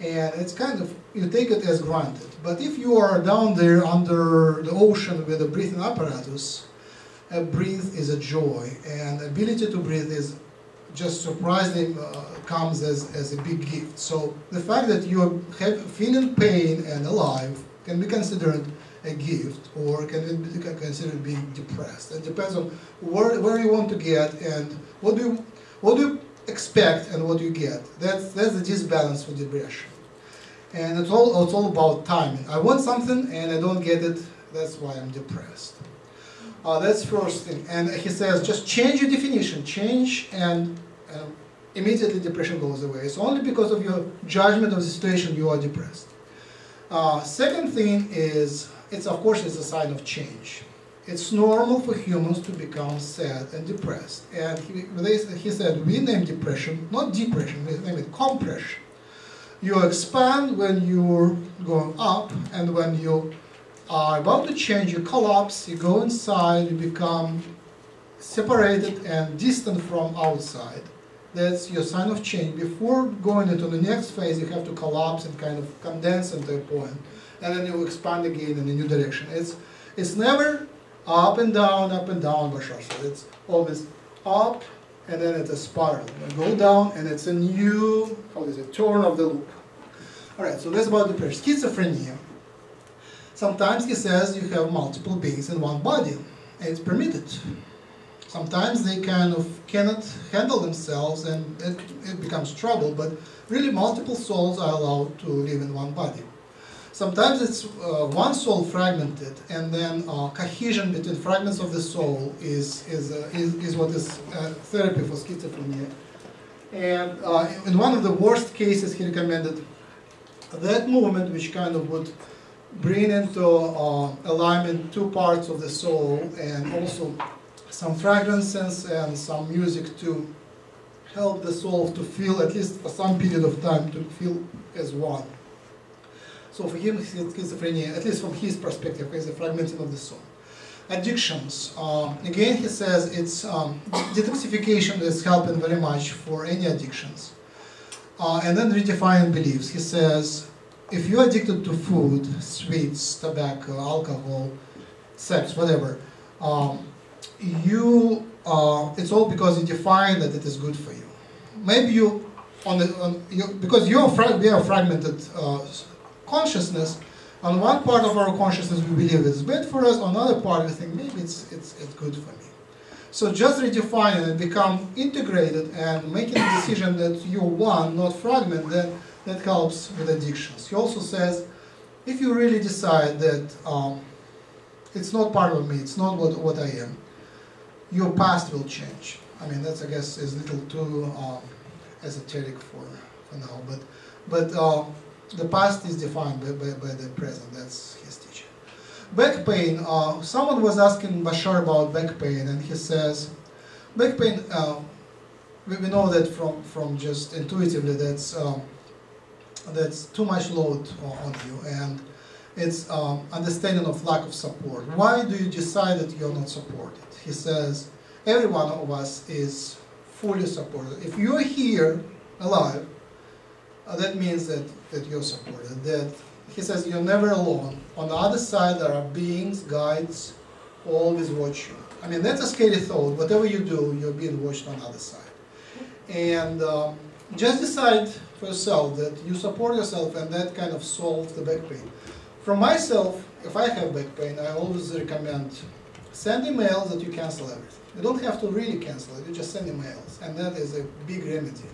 And it's kind of, you take it as granted. But if you are down there under the ocean with a breathing apparatus, a breathe is a joy. And ability to breathe is just surprisingly uh, comes as, as a big gift. So the fact that you are have, feeling pain and alive can be considered a gift or can it be considered being depressed. It depends on where, where you want to get and what do you, what do you expect and what do you get. That's, that's the disbalance for depression. And it's all, it's all about timing. I want something and I don't get it, that's why I'm depressed. Uh, that's first thing. And he says, just change your definition, change, and um, immediately depression goes away. It's only because of your judgment of the situation you are depressed. Uh, second thing is, it's of course it's a sign of change. It's normal for humans to become sad and depressed. And he, they, he said, we name depression, not depression, we name it compression. You expand when you're going up, and when you are about to change, you collapse, you go inside, you become separated and distant from outside. That's your sign of change. Before going into the next phase, you have to collapse and kind of condense into a point, and then you expand again in a new direction. It's it's never up and down, up and down, Bashar. It's always up, and then it's a spiral. You go down, and it's a new, how is it, turn of the loop. All right, so that's about the depression. Schizophrenia. Sometimes he says you have multiple beings in one body, it's permitted. Sometimes they kind of cannot handle themselves, and it, it becomes trouble, but really multiple souls are allowed to live in one body. Sometimes it's uh, one soul fragmented, and then uh, cohesion between fragments of the soul is, is, uh, is, is what is uh, therapy for schizophrenia. And uh, in one of the worst cases, he recommended that movement, which kind of would bring into uh, alignment two parts of the soul, and also some fragrances and some music to help the soul to feel, at least for some period of time, to feel as one. So for him, schizophrenia, at least from his perspective, is a fragmenting of the soul. Addictions. Um, again, he says it's um, detoxification is helping very much for any addictions. Uh, and then redefining beliefs. He says, if you're addicted to food, sweets, tobacco, alcohol, sex, whatever, um, you uh, it's all because you define that it is good for you. Maybe you on the on, you, because you're we are fragmented uh, consciousness. On one part of our consciousness, we believe it's bad for us. On another part, we think maybe it's, it's, it's good for me. So just redefine it become integrated and making a decision that you're one, not fragment, then that helps with addictions. He also says, if you really decide that um, it's not part of me, it's not what, what I am, your past will change. I mean, that's, I guess, is a little too um, esoteric for, for now, but, but uh, the past is defined by, by, by, the present. That's his teaching. Back pain. Uh, someone was asking Bashar about back pain, and he says, back pain. Uh, we, we, know that from, from just intuitively that's um, that's too much load on you, and it's um, understanding of lack of support. Why do you decide that you're not supported? He says, every one of us is fully supported. If you're here alive, uh, that means that, that you're supported. That he says you're never alone. On the other side, there are beings, guides, always watch you. I mean, that's a scary thought. Whatever you do, you're being watched on the other side. And um, just decide for yourself that you support yourself, and that kind of solves the back pain. For myself, if I have back pain, I always recommend send emails that you cancel everything. You don't have to really cancel it, you just send emails, and that is a big remedy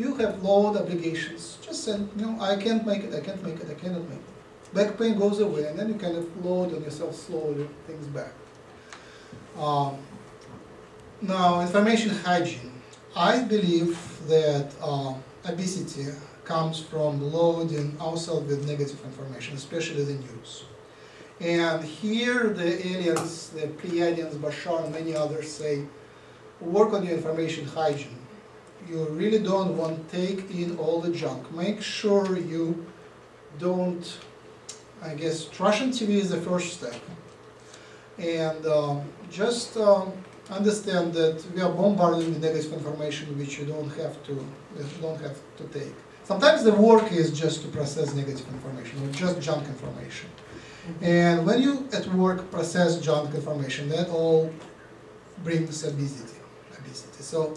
you have load obligations. Just say, you know, I can't make it, I can't make it, I cannot make it. Back pain goes away, and then you kind of load on yourself slowly things back. Um, now, information hygiene. I believe that uh, obesity comes from loading ourselves with negative information, especially the news. And here the aliens, the Pleiadians, Bashar, and many others say, work on your information hygiene you really don't want to take in all the junk. Make sure you don't, I guess, Russian TV is the first step. And um, just um, understand that we are bombarded with negative information which you don't have to, you don't have to take. Sometimes the work is just to process negative information or just junk information. Mm-hmm. And when you at work process junk information, that all brings obesity. obesity. So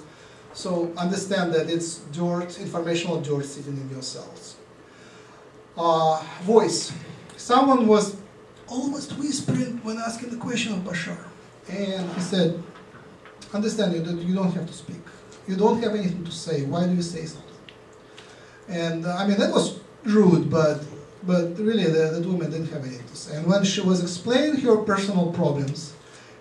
so understand that it's dirt, informational dirt sitting in your cells. Uh, voice. Someone was almost whispering when asking the question of Bashar. And he said, understand that you don't have to speak. You don't have anything to say. Why do you say something? And uh, I mean, that was rude, but, but really the woman didn't have anything to say. And when she was explaining her personal problems,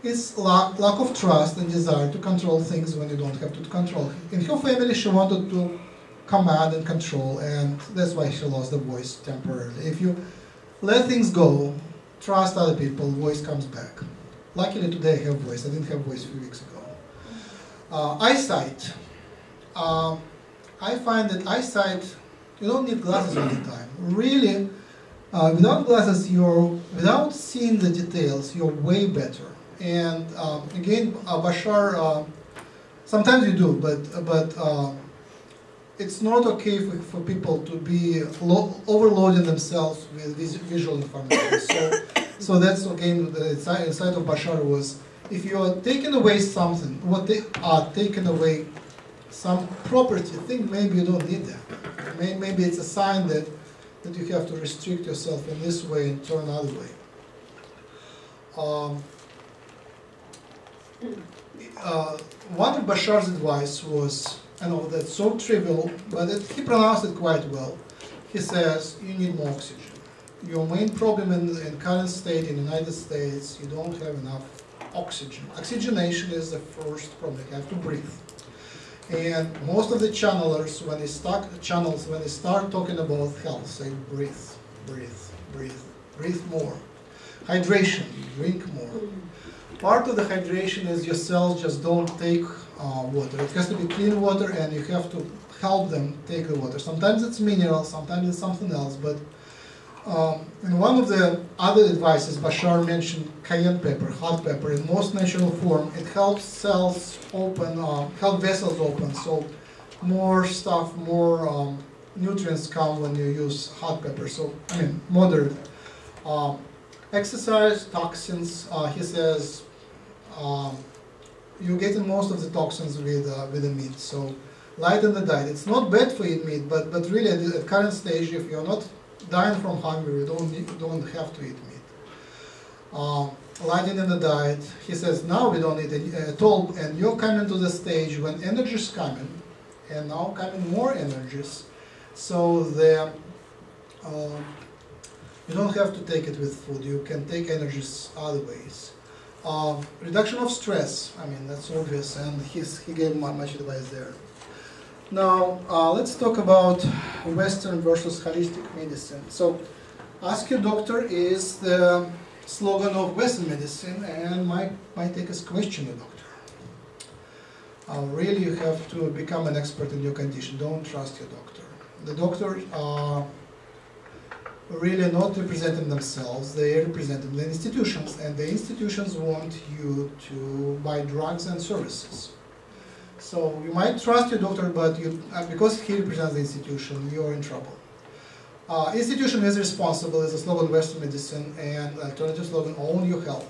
is lack, lack of trust and desire to control things when you don't have to control. In her family, she wanted to command and control, and that's why she lost the voice temporarily. If you let things go, trust other people, voice comes back. Luckily today I have voice. I didn't have voice a few weeks ago. Uh, eyesight. Uh, I find that eyesight, you don't need glasses all the time. Really, uh, without glasses, you're without seeing the details, you're way better. And um, again, uh, Bashar uh, Sometimes you do, but but uh, it's not okay for, for people to be lo- overloading themselves with vis- visual information. So so that's again the side of Bashar was if you are taking away something, what they are taking away some property, think maybe you don't need that. May- Maybe it's a sign that that you have to restrict yourself in this way and turn another way. Um, uh, one of Bashar's advice was, I know that's so trivial, but it, he pronounced it quite well. He says, you need more oxygen. Your main problem in the in current state in the United States, you don't have enough oxygen. Oxygenation is the first problem. You have to breathe. And most of the channelers, when they start channels, when they start talking about health, say breathe, breathe, breathe, breathe more. Hydration, drink more. Part of the hydration is your cells just don't take uh, water. It has to be clean water, and you have to help them take the water. Sometimes it's mineral, sometimes it's something else. But um, in one of the other advices, Bashar mentioned cayenne pepper, hot pepper, in most natural form. It helps cells open, uh, help vessels open, so more stuff, more um, nutrients come when you use hot pepper. So I mean, moderate. Um, exercise, toxins. Uh, he says um, you're getting most of the toxins with uh, with the meat. So lighten the diet. It's not bad for eat meat, but but really at, at current stage, if you're not dying from hunger, you don't you don't have to eat meat. Um, lighten in the diet. He says now we don't eat any, at all, and you're coming to the stage when energy is coming, and now coming more energies. So the um, you don't have to take it with food. You can take energies other ways. Um, reduction of stress. I mean that's obvious, and he's, he gave mu- much advice there. Now uh, let's talk about Western versus holistic medicine. So, ask your doctor is the slogan of Western medicine, and my, might take is question your doctor. Uh, really, you have to become an expert in your condition. Don't trust your doctor. The doctor are really not representing themselves. They are representing the institutions, and the institutions want you to buy drugs and services. So you might trust your doctor, but you, uh, because he represents the institution, you are in trouble. Uh, institution is responsible is a slogan Western medicine, and alternative slogan own your health.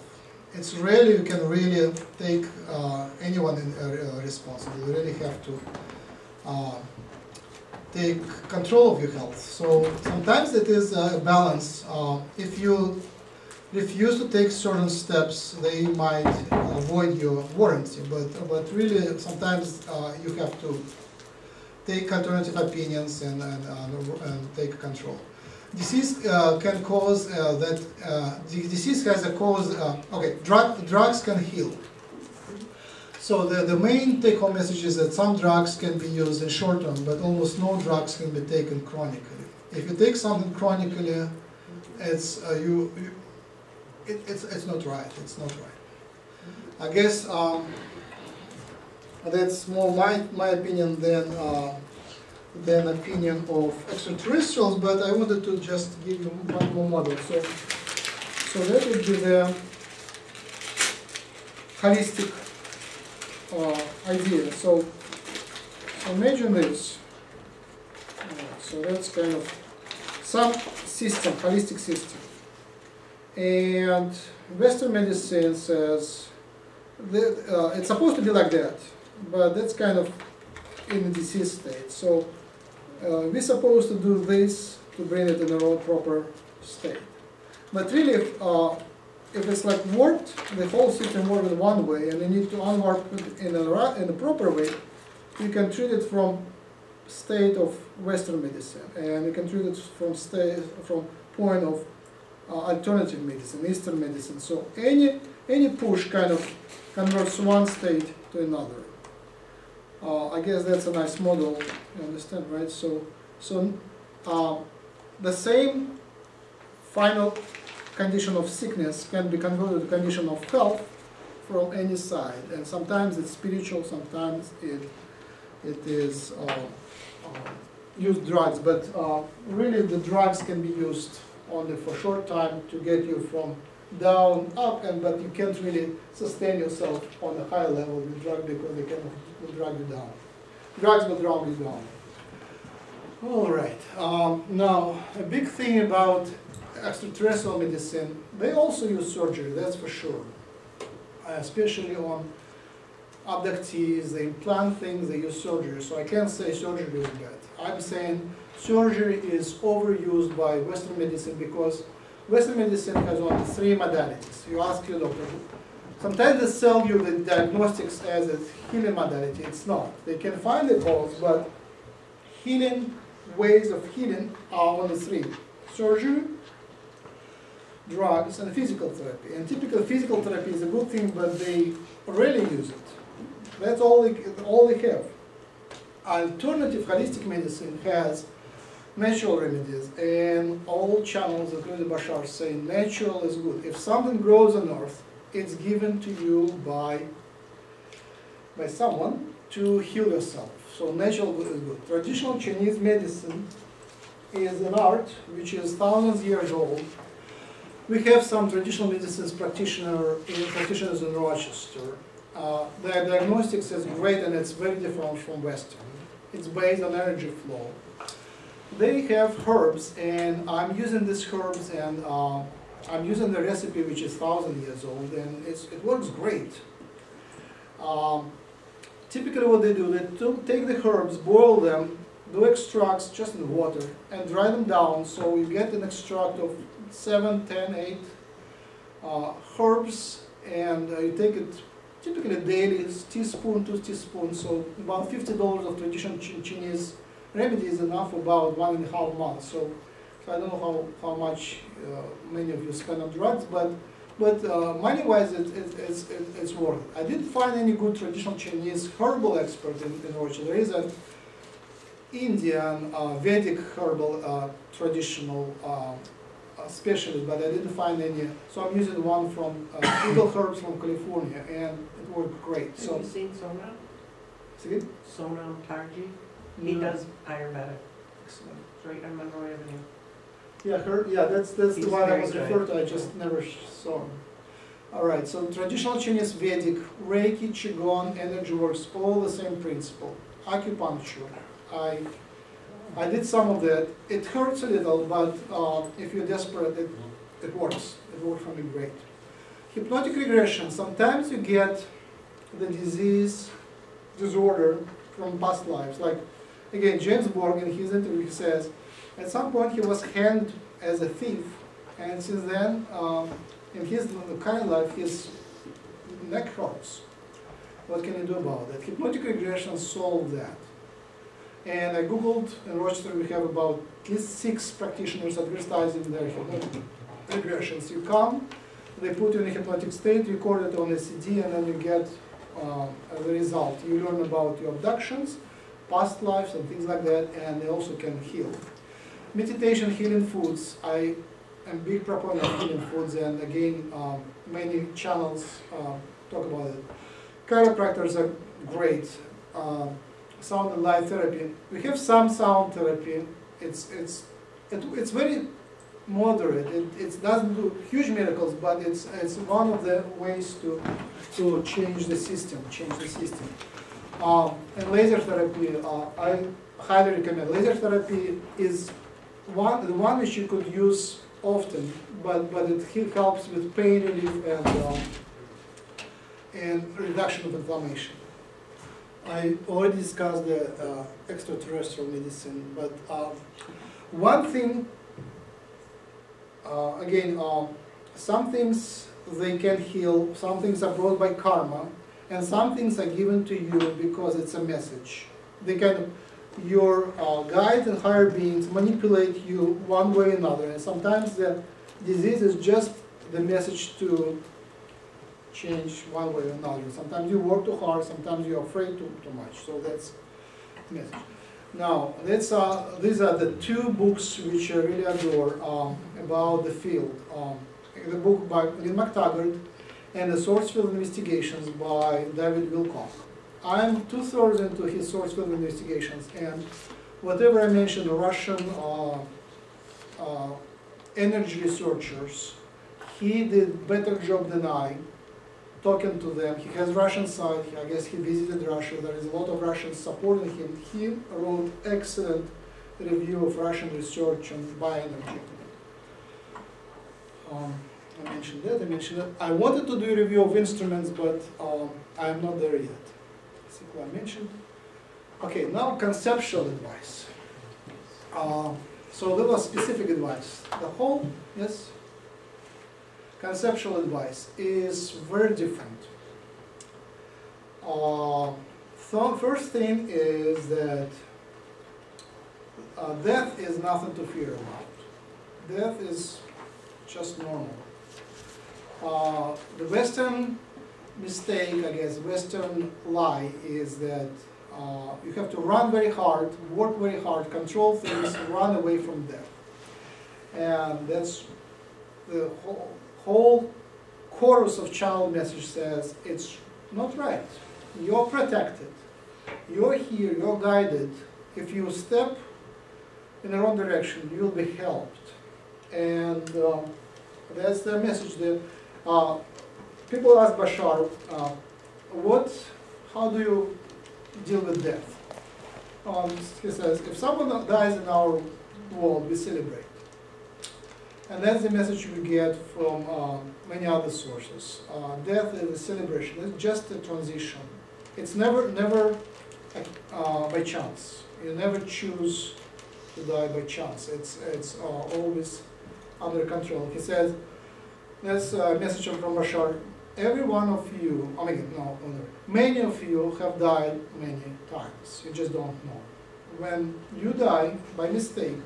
It's really you can really take uh, anyone in, uh, responsible. You really have to uh, take control of your health. So sometimes it is a balance. Uh, if you refuse to take certain steps, they might avoid your warranty. But but really, sometimes uh, you have to take alternative opinions and and, and, take control. Disease uh, can cause uh, that. Uh, disease has a cause. Uh, okay, drug, drugs can heal. So the, the main take-home message is that some drugs can be used in short term, but almost no drugs can be taken chronically. If you take something chronically, it's uh, you, you it, it's it's not right. It's not right. I guess um, that's more my my opinion than uh, than opinion of extraterrestrials. But I wanted to just give you one more model. So so that would be the holistic idea. So, so imagine this. Uh, so that's kind of some system, holistic system. And Western medicine says that uh, it's supposed to be like that, but that's kind of in a disease state. So uh, we're supposed to do this to bring it in a proper state. But really, uh, if it's like warped, the whole system works in one way, and you need to unwarp in a, in a proper way, you can treat it from state of Western medicine, and you can treat it from state from point of uh, alternative medicine, Eastern medicine. So any any push kind of converts one state to another. Uh, I guess that's a nice model. You understand, right? So so uh, the same final condition of sickness can be converted to condition of health from any side, and sometimes it's spiritual, sometimes it it is uh, uh, use drugs, but uh, really the drugs can be used only for short time to get you from down up, and but you can't really sustain yourself on a high level with drug because they can drag you down. Drugs will drag you down. All right. Um, now, a big thing about extraterrestrial medicine, they also use surgery, that's for sure. Uh, especially on abductees, they implant things, they use surgery. So I can't say surgery is bad. I'm saying surgery is overused by Western medicine because Western medicine has only three modalities. You ask your doctor. Sometimes they sell you the diagnostics as a healing modality. It's not. They can find the cause, but healing ways of healing are only three: surgery, drugs, and physical therapy. And typical physical therapy is a good thing, but they rarely use it. That's all they, all they have. Alternative holistic medicine has natural remedies, and all channels, including Bashar, say natural is good. If something grows on earth, it's given to you by, by someone to heal yourself. So natural is good. Traditional Chinese medicine is an art which is thousands years old. We have some traditional medicines practitioner, practitioners in Rochester. Uh, their diagnostics is great and it's very different from Western. It's based on energy flow. They have herbs and I'm using these herbs and uh, I'm using the recipe which is thousand years old and it works great. Um, typically what they do, they take the herbs, boil them, do extracts just in water and dry them down so you get an extract of seven, ten, eight uh, herbs and uh, you take it typically daily, teaspoon, two teaspoons, so about fifty dollars of traditional Chinese remedy is enough for about one and a half months. So, so I don't know how, how much uh, many of you spend on drugs, but but uh, money-wise, it, it, it's, it, it's worth. I didn't find any good traditional Chinese herbal expert in, in Rochester. There is an Indian uh, Vedic herbal uh, traditional uh, specialist, but I didn't find any. So I'm using one from uh, Eagle Herbs from California, and it worked great. Have So, you seen Sonam? see it? Sonam Tarji? He No. does Ayurveda. Excellent. Right on Monroe Avenue. Yeah, her, yeah, that's, that's the one I was referred to, I just never saw him. All right, so traditional Chinese Vedic, Reiki, Qigong, energy works, all the same principle. Acupuncture, I, I did some of that. It hurts a little, but uh, if you're desperate, it, it works. It worked for me great. Hypnotic regression, sometimes you get the disease, disorder from past lives. Like, again, James Borg in his interview, he says, at some point, he was hanged as a thief, and since then, um, in his current life, his neck hurts. What can you do about that? Hypnotic regression solved that. And I googled in Rochester, we have about at least six practitioners advertising their hypnotic regressions. You come, they put you in a hypnotic state, record it on a CD, and then you get uh, the result. You learn about your abductions, past lives, and things like that, and they also can heal. Meditation, healing foods. I am big proponent of healing foods, and again, um, many channels uh, talk about it. Chiropractors are great. Um, sound and light therapy. We have some sound therapy. It's it's it, it's very moderate. It, it doesn't do huge miracles, but it's it's one of the ways to to change the system, change the system. Um, and laser therapy, uh, I highly recommend. Laser therapy is one the one which you could use often, but but it helps with pain relief and um, and reduction of inflammation. I already discussed the uh, extraterrestrial medicine, but uh, one thing, uh, again, uh, some things they can heal, some things are brought by karma, and some things are given to you because it's a message. They can, your uh, guides and higher beings manipulate you one way or another, and sometimes the disease is just the message to change one way or another. Sometimes you work too hard, sometimes you're afraid too, too much. So that's message. Now, that's, uh, these are the two books which I really adore um, about the field. Um, the book by Lynne McTaggart and the Sourcefield Investigations by David Wilcock. I'm two-thirds into his Sourcefield Investigations, and whatever I mentioned, the Russian uh, uh, energy researchers, he did better job than I talking to them. He has Russian side. I guess he visited Russia. There is a lot of Russians supporting him. He wrote excellent review of Russian research on bioenergy. Um, I mentioned that. I mentioned that. I wanted to do a review of instruments, but um, I am not there yet. I mentioned. Okay, now conceptual advice. Uh, so there was specific advice. The whole, yes, conceptual advice is very different. Uh, first thing is that uh, death is nothing to fear about. Death is just normal. Uh, the Western mistake, I guess, Western lie is that uh, you have to run very hard, work very hard, control things, run away from death. And that's the whole, whole chorus of child message says it's not right. You're protected. You're here, you're guided. If you step in the wrong direction, you'll be helped. And uh, that's the message that uh, people ask Bashar, uh, what, how do you deal with death? Um, he says, if someone dies in our world, we celebrate. And that's the message we get from uh, many other sources. Uh, death is a celebration. It's just a transition. It's never, never uh, by chance. You never choose to die by chance. It's, it's uh, always under control. He says, that's a message from Bashar. Every one of you, I mean, no, many of you have died many times. You just don't know. When you die by mistake,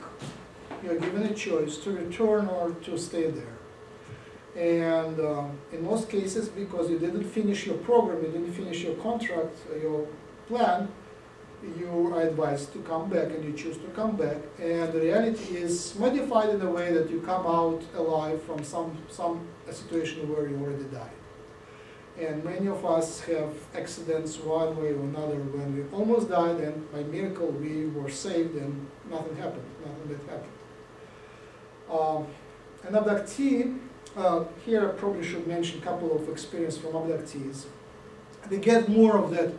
you're given a choice to return or to stay there. And um, in most cases, because you didn't finish your program, you didn't finish your contract, uh, your plan, you are advised to come back and you choose to come back. And the reality is modified in a way that you come out alive from some, some situation where you already died. And many of us have accidents one way or another when we almost died and by miracle we were saved and nothing happened, nothing bad happened. Um, an abductee, uh, here I probably should mention a couple of experience from abductees. They get more of that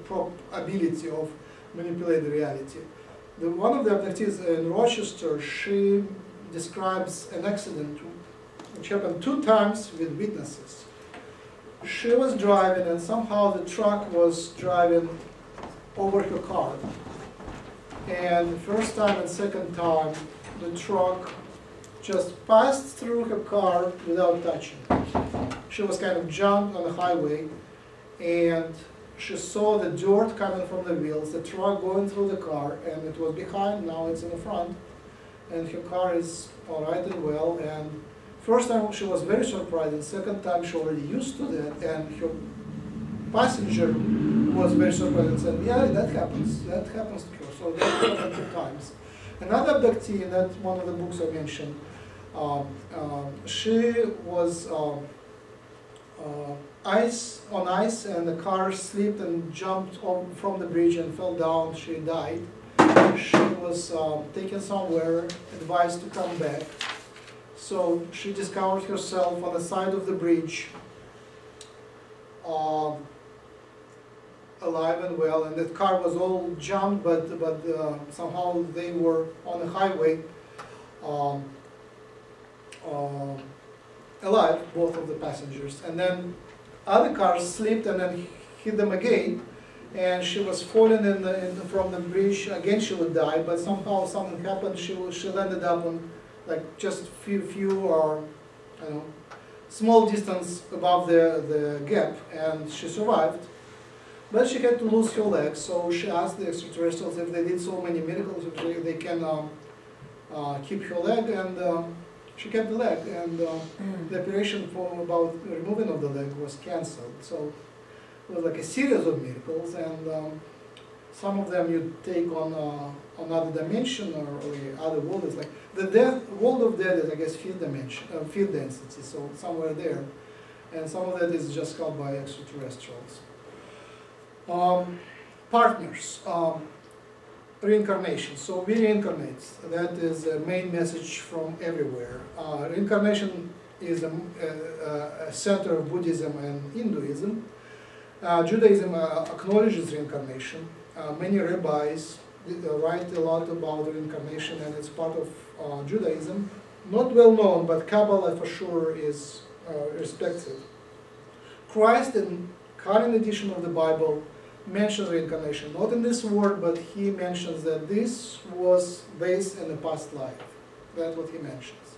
ability of manipulate the reality. The, one of the abductees in Rochester, she describes an accident which happened two times with witnesses. She was driving and somehow the truck was driving over her car. And first time and second time, the truck just passed through her car without touching. She was kind of jumped on the highway and she saw the dirt coming from the wheels, the truck going through the car, and it was behind, now it's in the front. And her car is all right and well, and first time she was very surprised, and second time she already used to that, and her passenger was very surprised and said, yeah, that happens, that happens to her, so that happened two times. Another abductee, in that one of the books I mentioned, she was um, uh, ice on ice, and the car slipped and jumped from the bridge and fell down. She died. She was uh, taken somewhere, advised to come back. So she discovered herself on the side of the bridge, um, alive and well, and that car was all jumped, but but uh, somehow they were on the highway. Um, uh, alive, both of the passengers. And then other cars slipped and then hit them again. And she was falling in the, in the, from the bridge. Again, she would die, but somehow something happened. She she landed up on like just few few or don't know small distance above the the gap, and she survived. But she had to lose her leg, so she asked the extraterrestrials if they did so many miracles, if they, they can um, uh, keep her leg, and um, she kept the leg, and uh, the operation for about removing of the leg was cancelled. So it was like a series of miracles, and um, some of them you take on uh, another dimension or, or other world. It's like the death, world of death is I guess field dimension, uh, field density, so somewhere there, and some of that is just called by extraterrestrials. Um, partners. Um, reincarnation. So we reincarnate. That is a main message from everywhere. Uh, reincarnation is a, a, a center of Buddhism and Hinduism. Uh, Judaism uh, acknowledges reincarnation. Uh, many rabbis uh, write a lot about reincarnation, and it's part of uh, Judaism. Not well known, but Kabbalah for sure is respected. Christ, in current edition of the Bible, mentions reincarnation. Not in this word, but he mentions that this was based in a past life. That's what he mentions.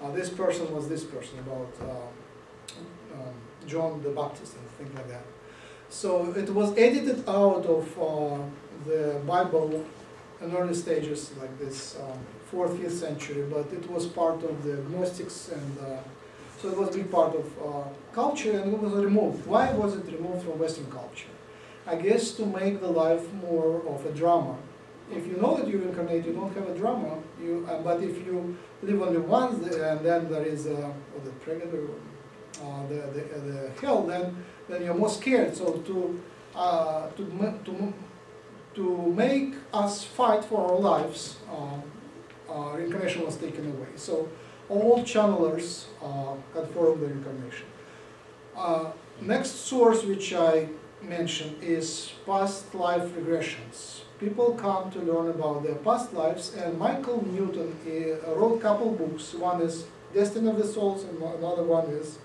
Uh, this person was this person about uh, um, John the Baptist and things like that. So it was edited out of uh, the Bible in early stages, like this um, fourth, fifth century, but it was part of the Gnostics, and uh, so it was a big part of uh, culture, and it was removed. Why was it removed from Western culture? I guess to make the life more of a drama. If you know that you reincarnate, you don't have a drama. You, uh, but if you live only once, and then there is a, the purgatory, uh, the, the, the hell, then then you're more scared. So to uh, to to to make us fight for our lives, uh, uh, reincarnation was taken away. So all channelers uh, confirm the reincarnation. Uh, next source which I mentioned is past life regressions. People come to learn about their past lives, and Michael Newton wrote a couple books. One is Destiny of the Souls, and another one is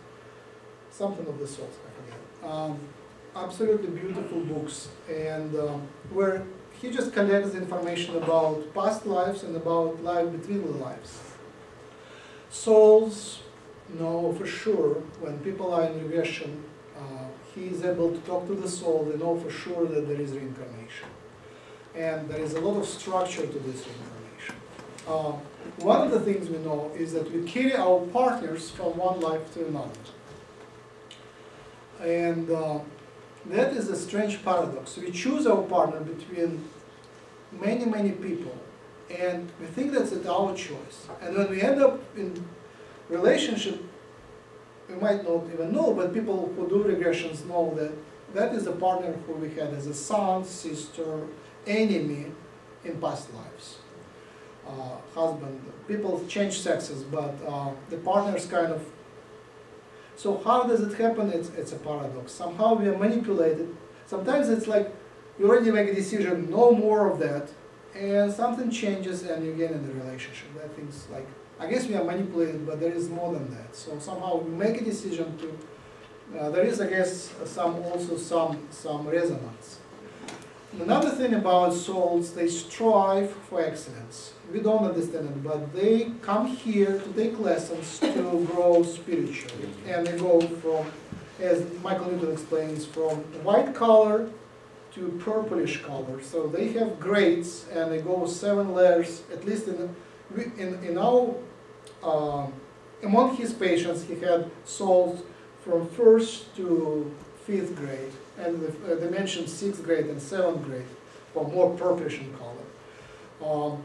something of the Souls. I forget. Um, absolutely beautiful books, and um, where he just collects information about past lives and about life between the lives. Souls know for sure when people are in regression, he is able to talk to the soul, they know for sure that there is reincarnation. And there is a lot of structure to this reincarnation. Uh, one of the things we know is that we carry our partners from one life to another. And uh, that is a strange paradox. We choose our partner between many, many people, and we think that's our choice. And when we end up in relationship, we might not even know, but people who do regressions know that that is a partner who we had as a son, sister, enemy in past lives. Uh, husband, people change sexes, but uh, the partners kind of so how does it happen? It's, it's a paradox. Somehow we are manipulated. Sometimes it's like you already make a decision, no more of that, and something changes and you get in the relationship. That things like I guess we are manipulated, but there is more than that. So somehow we make a decision to. Uh, there is, I guess, some also some some resonance. Another thing about souls, they strive for excellence. We don't understand it, but they come here to take lessons to grow spiritually. And they go from, as Michael Newton explains, from white color to purplish color. So they have grades and they go seven layers, at least in, in, in our, uh, among his patients, he had souls from first to fifth grade and the, uh, they mentioned sixth grade and seventh grade, for more purplish in color. Um,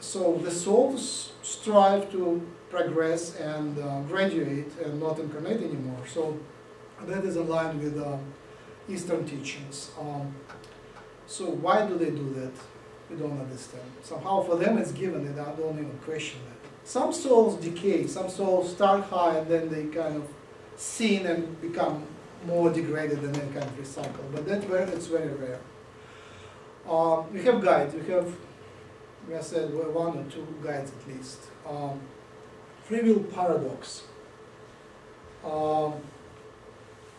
so the souls strive to progress and uh, graduate and not incarnate anymore. So that is aligned with um, Eastern teachings. Um, so why do they do that? We don't understand. Somehow for them it's given and I don't even question that. Some souls decay, some souls start high and then they kind of sin and become more degraded and then kind of recycle. But that's very, it's very rare. Uh, we have guides. We have, we have said one or two guides at least. Um, free will paradox. Um,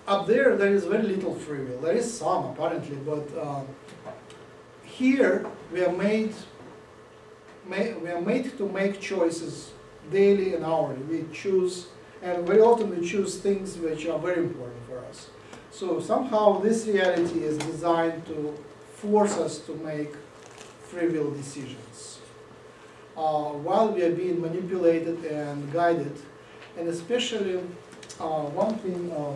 up there, there is very little free will. There is some apparently, but um, here we are made, ma we are made to make choices daily and hourly. We choose and very often we choose things which are very important for us. So somehow this reality is designed to force us to make will decisions. Uh, while we are being manipulated and guided, and especially uh, one thing, uh,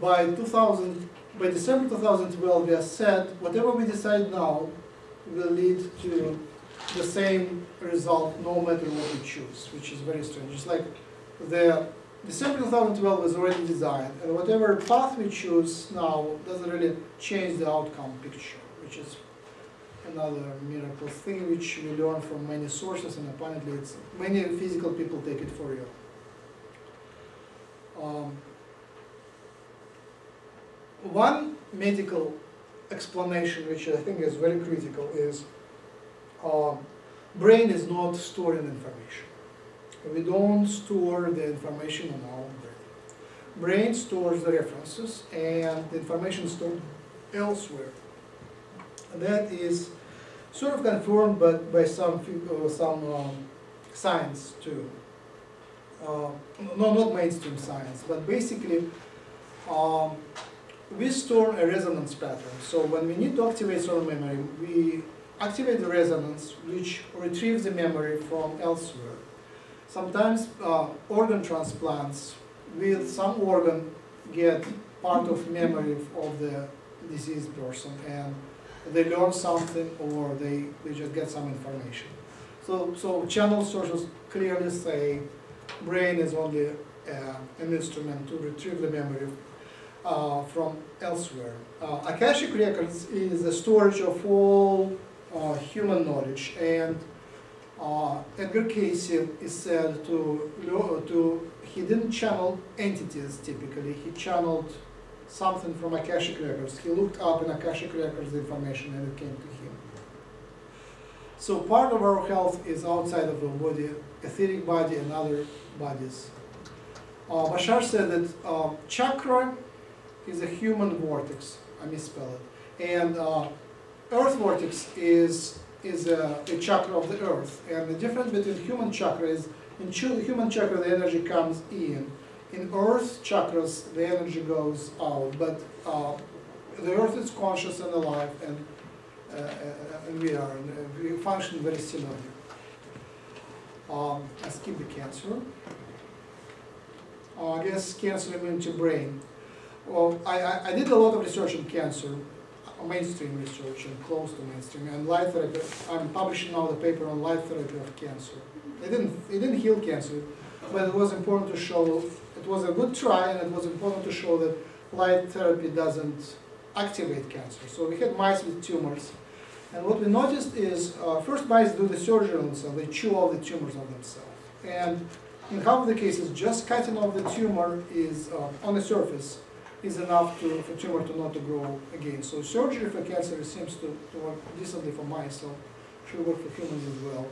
by 2000, by December 2012, we are said whatever we decide now will lead to the same result no matter what we choose, which is very strange. It's like the December 2012 was already designed, and whatever path we choose now doesn't really change the outcome picture, which is another miracle thing which we learn from many sources and apparently it's many physical people take it for real. Um, one medical explanation which I think is very critical is um, brain is not storing information. We don't store the information in our brain. Brain stores the references and the information stored elsewhere. That is sort of confirmed but by some uh, some um, science too. Uh, no, not mainstream science, but basically um, we store a resonance pattern. So when we need to activate certain memory, we activate the resonance which retrieves the memory from elsewhere. Sometimes uh, organ transplants with some organ get part of memory of the deceased person and they learn something or they, they just get some information. So, so channel sources clearly say brain is only uh, an instrument to retrieve the memory uh, from elsewhere. Uh, Akashic records is the storage of all uh, human knowledge, and uh, Edgar Cayce is said to to he didn't channel entities typically. He channeled something from Akashic records. He looked up in Akashic records the information, and it came to him. So part of our health is outside of the body, etheric body and other bodies. Uh, Bashar said that uh, chakra is a human vortex. I misspelled it. And uh, earth vortex is is a, a chakra of the earth. And the difference between human chakra is in human chakra the energy comes in. In earth chakras the energy goes out. But uh, the earth is conscious and alive, and uh, and we are. And, we function very similarly. Um, I skip the cancer. Uh, I guess cancer immunity brain. Well, I, I, did a lot of research on cancer, uh, mainstream research and close to mainstream, and light therapy. I'm publishing now the paper on light therapy of cancer. It didn't, it didn't heal cancer, but it was important to show, it was a good try, and it was important to show that light therapy doesn't activate cancer. So we had mice with tumors, and what we noticed is, uh, first mice do the surgery on themselves, they chew all the tumors on themselves. And in half of the cases, just cutting off the tumor is, uh, on the surface, is enough to, for tumor to not to grow again. So surgery for cancer seems to, to work decently for mice, so should work for humans as well.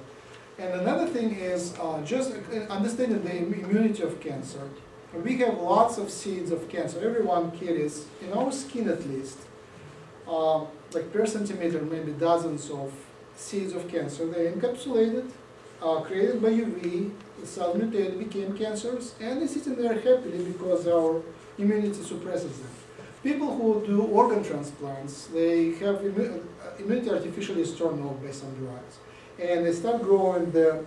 And another thing is uh, just understanding the immunity of cancer. We have lots of seeds of cancer. Everyone carries, in our skin at least, uh, like per centimeter, maybe dozens of seeds of cancer. They're encapsulated, uh, created by UV, cell mutated, became cancers, and they're sitting there happily because our immunity suppresses them. People who do organ transplants, they have immu- immunity artificially turned off by some drugs. And they start growing the,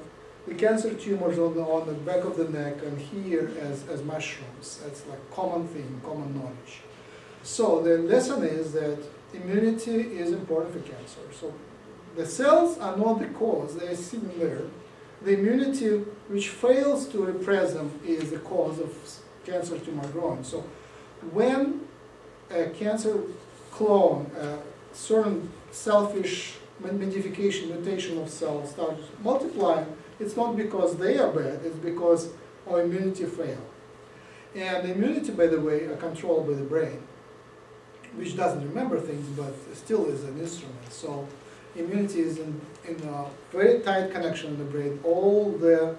the cancer tumors on the, on the back of the neck and here as, as mushrooms. That's like common thing, common knowledge. So the lesson is that immunity is important for cancer. So the cells are not the cause, they're sitting there. The immunity which fails to repress them is the cause of cancer tumor growing. So when a cancer clone, a certain selfish modification, mutation of cells starts multiplying, it's not because they are bad, it's because our immunity failed. And immunity, by the way, are controlled by the brain, which doesn't remember things, but still is an instrument. So immunity is in, in a very tight connection in the brain. All the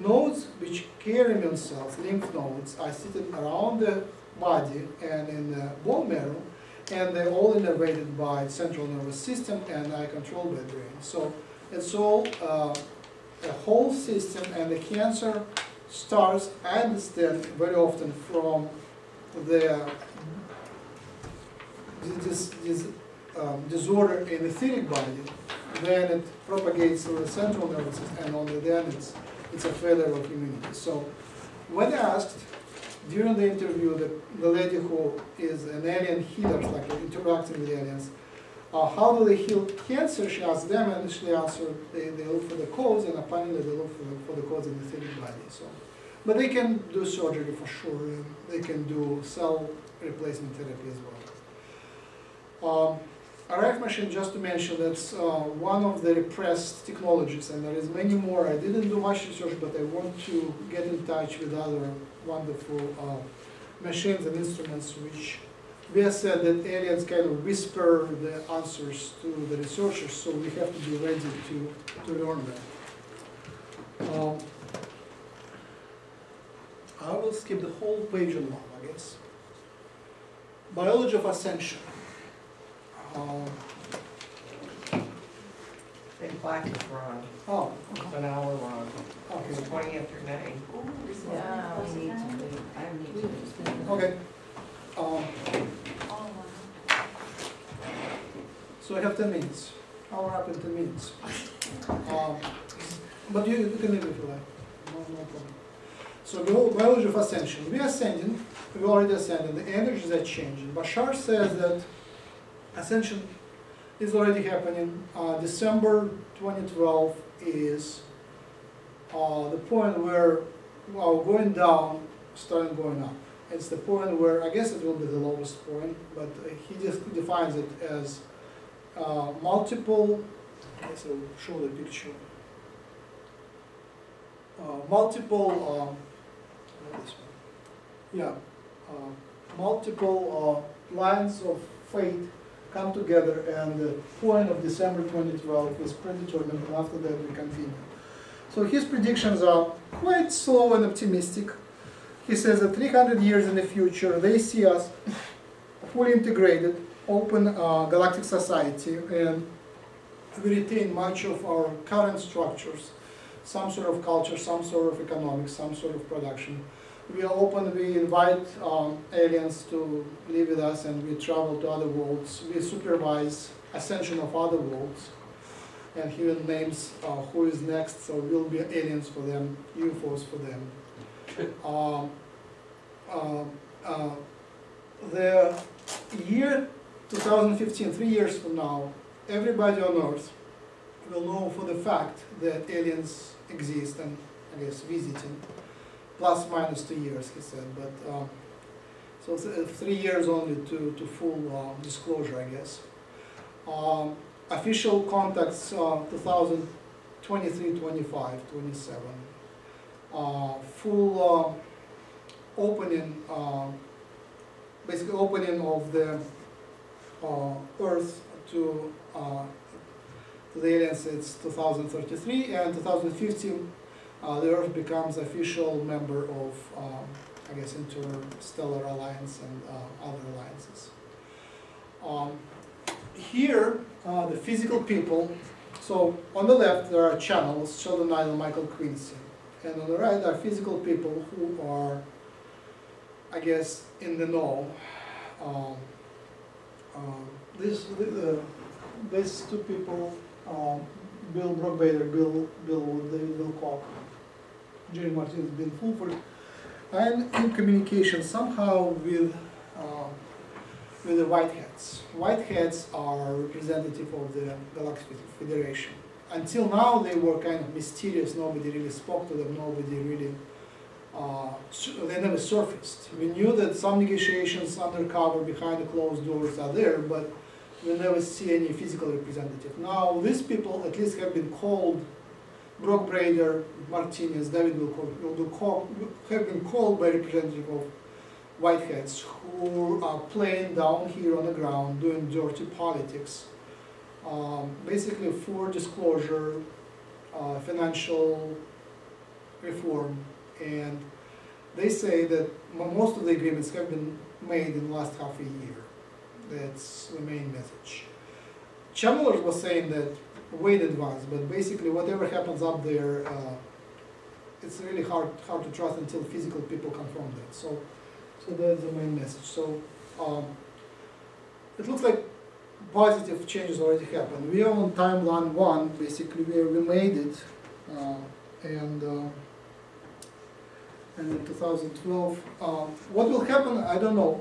nodes which carry immune cells, lymph nodes, are sitting around the body and in the bone marrow, and they're all innervated by central nervous system and are controlled by the brain. So it's all uh, a whole system, and the cancer starts, I understand, very often from the this, this um, disorder in the etheric body, then it propagates through the central nervous system, and only then it's, it's a failure of immunity. So when asked during the interview, the, the lady who is an alien healer, like interacting with aliens, uh, how do they heal cancer? She asked them, and she answered, they, they look for the cause, and apparently they look for the, for the cause in the etheric body. So, but they can do surgery for sure, they can do cell replacement therapy as well. Um, RF machine, just to mention, that's uh, one of the repressed technologies, and there is many more. I didn't do much research, but I want to get in touch with other wonderful uh, machines and instruments which we have said that aliens kind of whisper the answers to the researchers, so we have to be ready to, to learn them. Um, I will skip the whole page on one, I guess. Biology of ascension. Um, They black is wrong, oh, it's an hour long, it's okay, twenty after nine. Yeah, we need to leave, I need to leave. okay. Um, so I have ten minutes. I'll wrap in ten minutes. Um, but you, you can leave if you like. No, no problem. So bio- biology of ascension. We are ascending. We already ascended. The energies are changing. Bashar says that ascension is already happening. Uh, December 2012 is uh, the point where well, going down, starting going up. It's the point where I guess it will be the lowest point, but uh, he just defines it as uh, multiple. Guess I'll show the picture. Uh, multiple. Um. Yeah, uh, multiple lines of fate come together, and the point of December 2012 is predetermined, and after that we continue. So his predictions are quite slow and optimistic. He says that 300 years in the future, they see us fully integrated, open uh, galactic society, and we retain much of our current structures, some sort of culture, some sort of economics, some sort of production. We are open, we invite um, aliens to live with us, and we travel to other worlds. We supervise ascension of other worlds and even names uh, who is next, so we will be aliens for them, UFOs for them. Um, uh, uh, the year 2015, three years from now, everybody on Earth will know for the fact that aliens exist and, I guess, visiting, plus minus two years, he said, but, um, so th- three years only to, to full uh, disclosure, I guess. Um, official contacts, uh, 2023, 25, 27. Uh, full uh, opening, uh, basically opening of the uh, Earth to, uh, to the aliens, it's 2033, and 2015, uh, the Earth becomes official member of, um, I guess, Interstellar Alliance and uh, other alliances. Um, here, uh, the physical people, so on the left there are channels, Sheldan and Michael Quinsey. And on the right are physical people who are, I guess, in the know. Um, um, this, the, these two people, um, Bill Brockbader, Bill, Bill David Wilcock, Jerry Martinez, Bill Fulford, and in communication somehow with um, with the White Hats. White Hats are representative of the Galactic Federation. Until now, they were kind of mysterious. Nobody really spoke to them. Nobody really. Uh, they never surfaced. We knew that some negotiations undercover behind the closed doors are there, but we never see any physical representative. Now, these people at least have been called. Brock Brader, Martinez, David Wilcock, have been called by representative of White Hats who are playing down here on the ground, doing dirty politics, um, basically for disclosure, uh, financial reform, and they say that most of the agreements have been made in the last half a year. That's the main message. Chandler was saying that way in advance, but basically whatever happens up there, uh, it's really hard hard to trust until physical people confirm that. So. So that's the main message. So um, it looks like positive changes already happened. We are on timeline one, basically where we made it, uh, and uh, and in 2012, uh, what will happen? I don't know.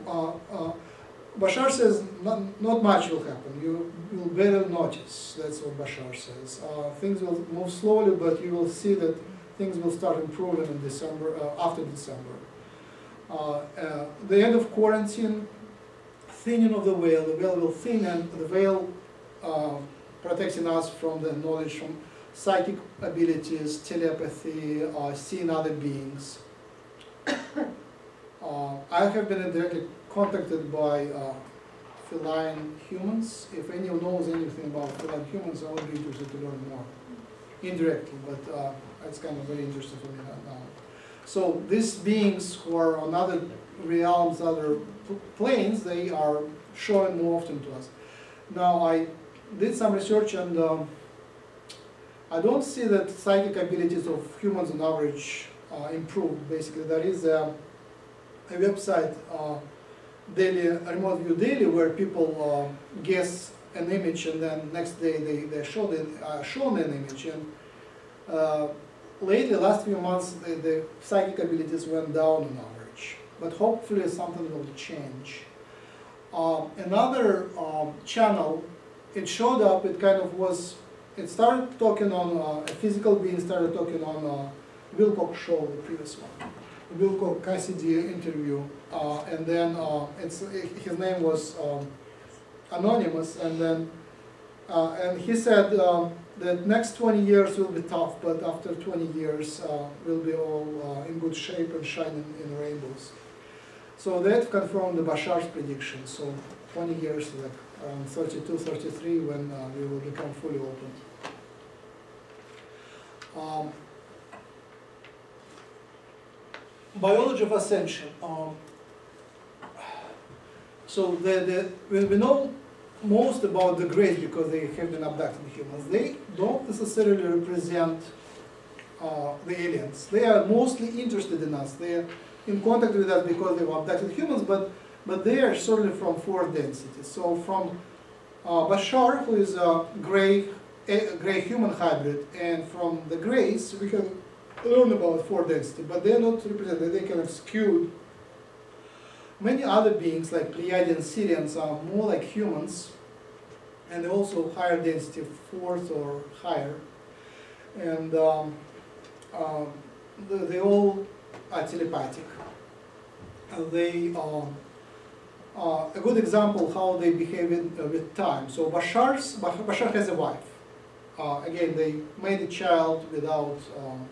Bashar says not, not much will happen. You will better notice. That's what Bashar says. Uh, things will move slowly, but you will see that things will start improving in December, uh, after December. Uh, uh, the end of quarantine, thinning of the veil, the veil will thin and the veil uh, protecting us from the knowledge from psychic abilities, telepathy, uh, seeing other beings. I have been directly contacted by uh, feline humans. If anyone knows anything about feline humans, I would be interested to learn more. Indirectly, but uh, that's kind of very interesting for me right now. So these beings who are on other realms, other planes, they are showing more often to us. Now I did some research and um, I don't see that psychic abilities of humans on average uh, improved. Basically, there is a, a website, uh, Daily Remote View Daily, where people uh, guess an image and then next day they they show the, uh, shown an image. And uh, lately, last few months, the, the psychic abilities went down on average. But hopefully, something will change. Um, another um, channel, it showed up. It kind of was it started talking on uh, a physical being started talking on uh, Wilcock show, the previous one, Wilcock Cassidy interview, uh, and then uh, it's his name was um, anonymous, and then uh, and he said um, that next 20 years will be tough, but after 20 years uh, we'll be all uh, in good shape and shining in rainbows. So that confirmed the Bashar's prediction. So 20 years, like around 32, 33, when uh, we will become fully open. Um, biology of ascension. Um, so the, the, we, we know most about the greys because they have been abducted humans. They don't necessarily represent uh, the aliens. They are mostly interested in us. They are in contact with us because they were abducted humans, but, but they are certainly from fourth density. So from uh, Bashar, who is a gray, a gray human hybrid, and from the grays, we can learn about fourth density, but they are not represented. They can skewed. Many other beings, like Pleiadian Sirians, are more like humans, and also higher density, fourth or higher. And um, um, they, they all are telepathic. They are uh, a good example how they behave in, uh, with time. So Bashar's, Bashar has a wife. Uh, again, they made a child without um,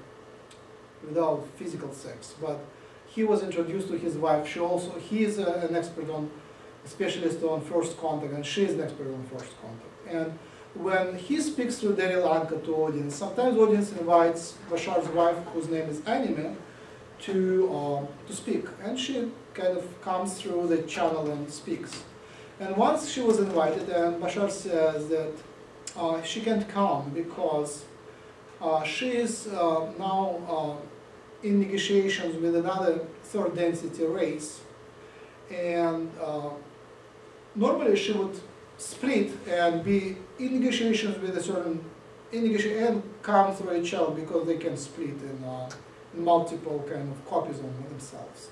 without physical sex, but he was introduced to his wife. She also he is a, an expert on, specialist on first contact, and she is an expert on first contact. And when he speaks through Darryl Anka to audience, sometimes audience invites Bashar's wife, whose name is Anime, to uh, to speak, and she kind of comes through the channel and speaks. And once she was invited, and Bashar says that uh, she can't come because uh, she is uh, now uh, in negotiations with another third density race, and uh, normally she would split and be in negotiations with a certain in negotiation and come through channel because they can split in, uh, multiple kind of copies of themselves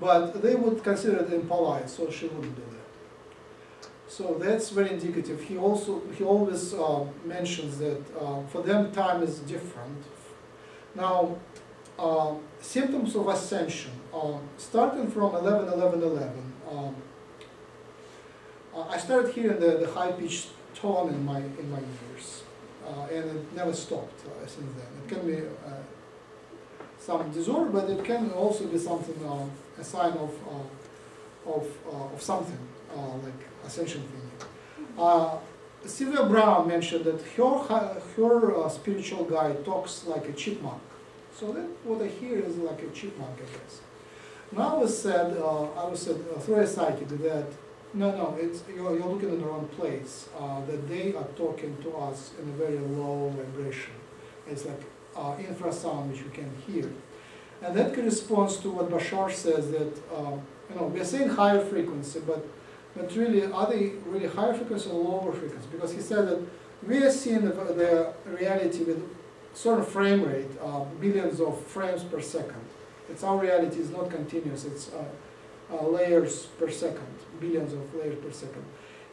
but they would consider it impolite, so she wouldn't do that. So that's very indicative. He also he always uh, mentions that uh, for them time is different. Now, uh, symptoms of ascension, um, starting from 11, 11, 11. Um, uh, I started hearing the, the high pitched tone in my in my ears, uh, and it never stopped uh, since then. It can be some disorder, but it can also be something a sign of, uh, of, uh, of something, uh, like ascension thing. Sylvia Browne mentioned that her, her spiritual guide talks like a chipmunk. So that what I hear is like a chipmunk, I guess. Now I said, uh, I was said uh, through a psychic that no, no, it's you're, you're looking in the wrong place. Uh, that they are talking to us in a very low vibration. It's like infrasound which you can hear. And that corresponds to what Bashar says that, um, you know, we're saying higher frequency, but, but really, are they really higher frequency or lower frequency? Because he said that we are seeing the, the reality with certain frame rate, uh, billions of frames per second. It's our reality is not continuous, it's uh, uh, layers per second, billions of layers per second.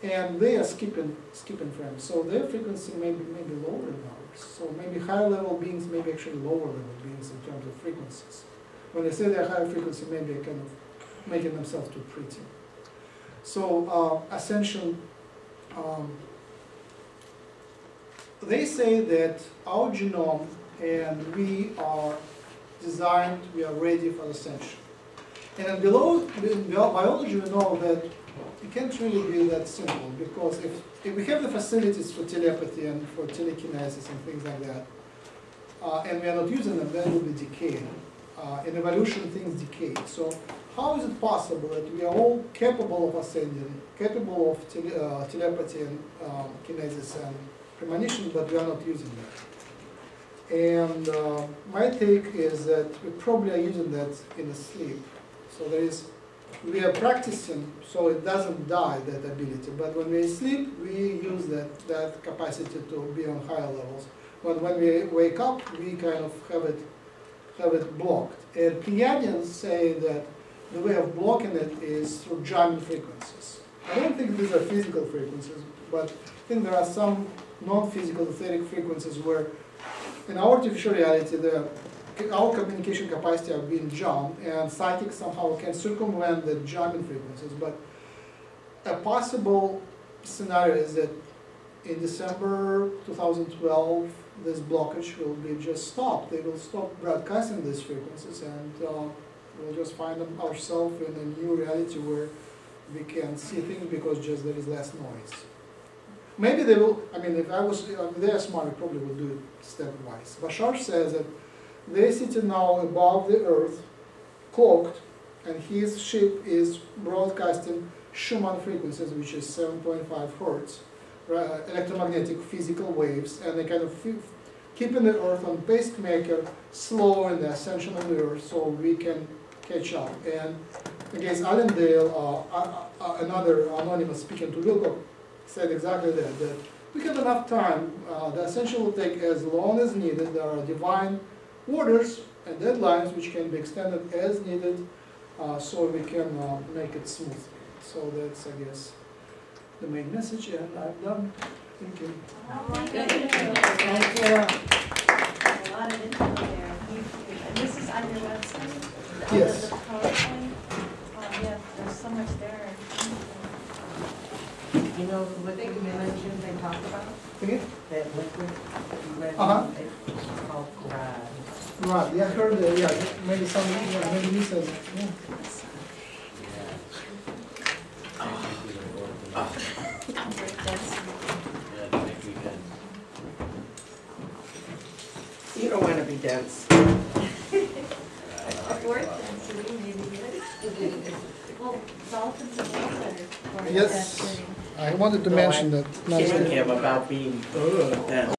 And they are skipping, skipping frames, so their frequency may be, may be lower than ours. So maybe higher level beings may be actually lower level beings in terms of frequencies. When I say they're higher frequency, maybe they're kind of making themselves too pretty. So uh, ascension, um, they say that our genome and we are designed, we are ready for ascension. And below, in biology, we know that it can't really be that simple, because if, if we have the facilities for telepathy and for telekinesis and things like that, uh, and we are not using them, then we'll be decaying. Uh, in evolution, things decay. So how is it possible that we are all capable of ascending, capable of tele, uh, telepathy and um, kinesis and premonition, but we are not using that? And uh, my take is that we probably are using that in sleep. So there is, we are practicing so it doesn't die, that ability. But when we sleep, we use that, that capacity to be on higher levels. But when we wake up, we kind of have it, have it blocked. And Pleiadians say that the way of blocking it is through jamming frequencies. I don't think these are physical frequencies, but I think there are some non-physical etheric frequencies where in our artificial reality, the, our communication capacity are being jammed, and psychics somehow can circumvent the jamming frequencies. But a possible scenario is that in December 2012, this blockage will be just stopped. They will stop broadcasting these frequencies, and uh, we'll just find them ourselves in a new reality where we can see things because just there is less noise. Maybe they will, I mean, if I was, they are smart, they probably will do it stepwise. Bashar says that they sit now above the earth, cloaked, and his ship is broadcasting Schumann frequencies, which is 7.5 hertz, uh, electromagnetic physical waves, and they kind of keeping the earth on pacemaker, slow in the ascension of the earth, so we can catch up. And against Allendale, uh, uh, uh, another anonymous speaking to Wilcock, said exactly that, that we have enough time, uh, the ascension will take as long as needed, there are divine orders and deadlines which can be extended as needed, uh, so we can uh, make it smooth. So that's, I guess, the main message, and I'm done. Thank you. Thank you. A lot of info there. You- And this is on your website? On Yes. The PowerPoint? Oh, yeah, there's so much there. You know, the liquid you mentioned they talk about, Okay? that liquid you mentioned, Uh-huh. it's called grad. Right, yeah, I heard, uh, yeah, maybe some, yeah, maybe he says, yeah. You don't wanna be dense. Fourth density, maybe. Well, dolphins and whales are. fourth Yes. I wanted to mention that. Kidding him about being, uh, dense.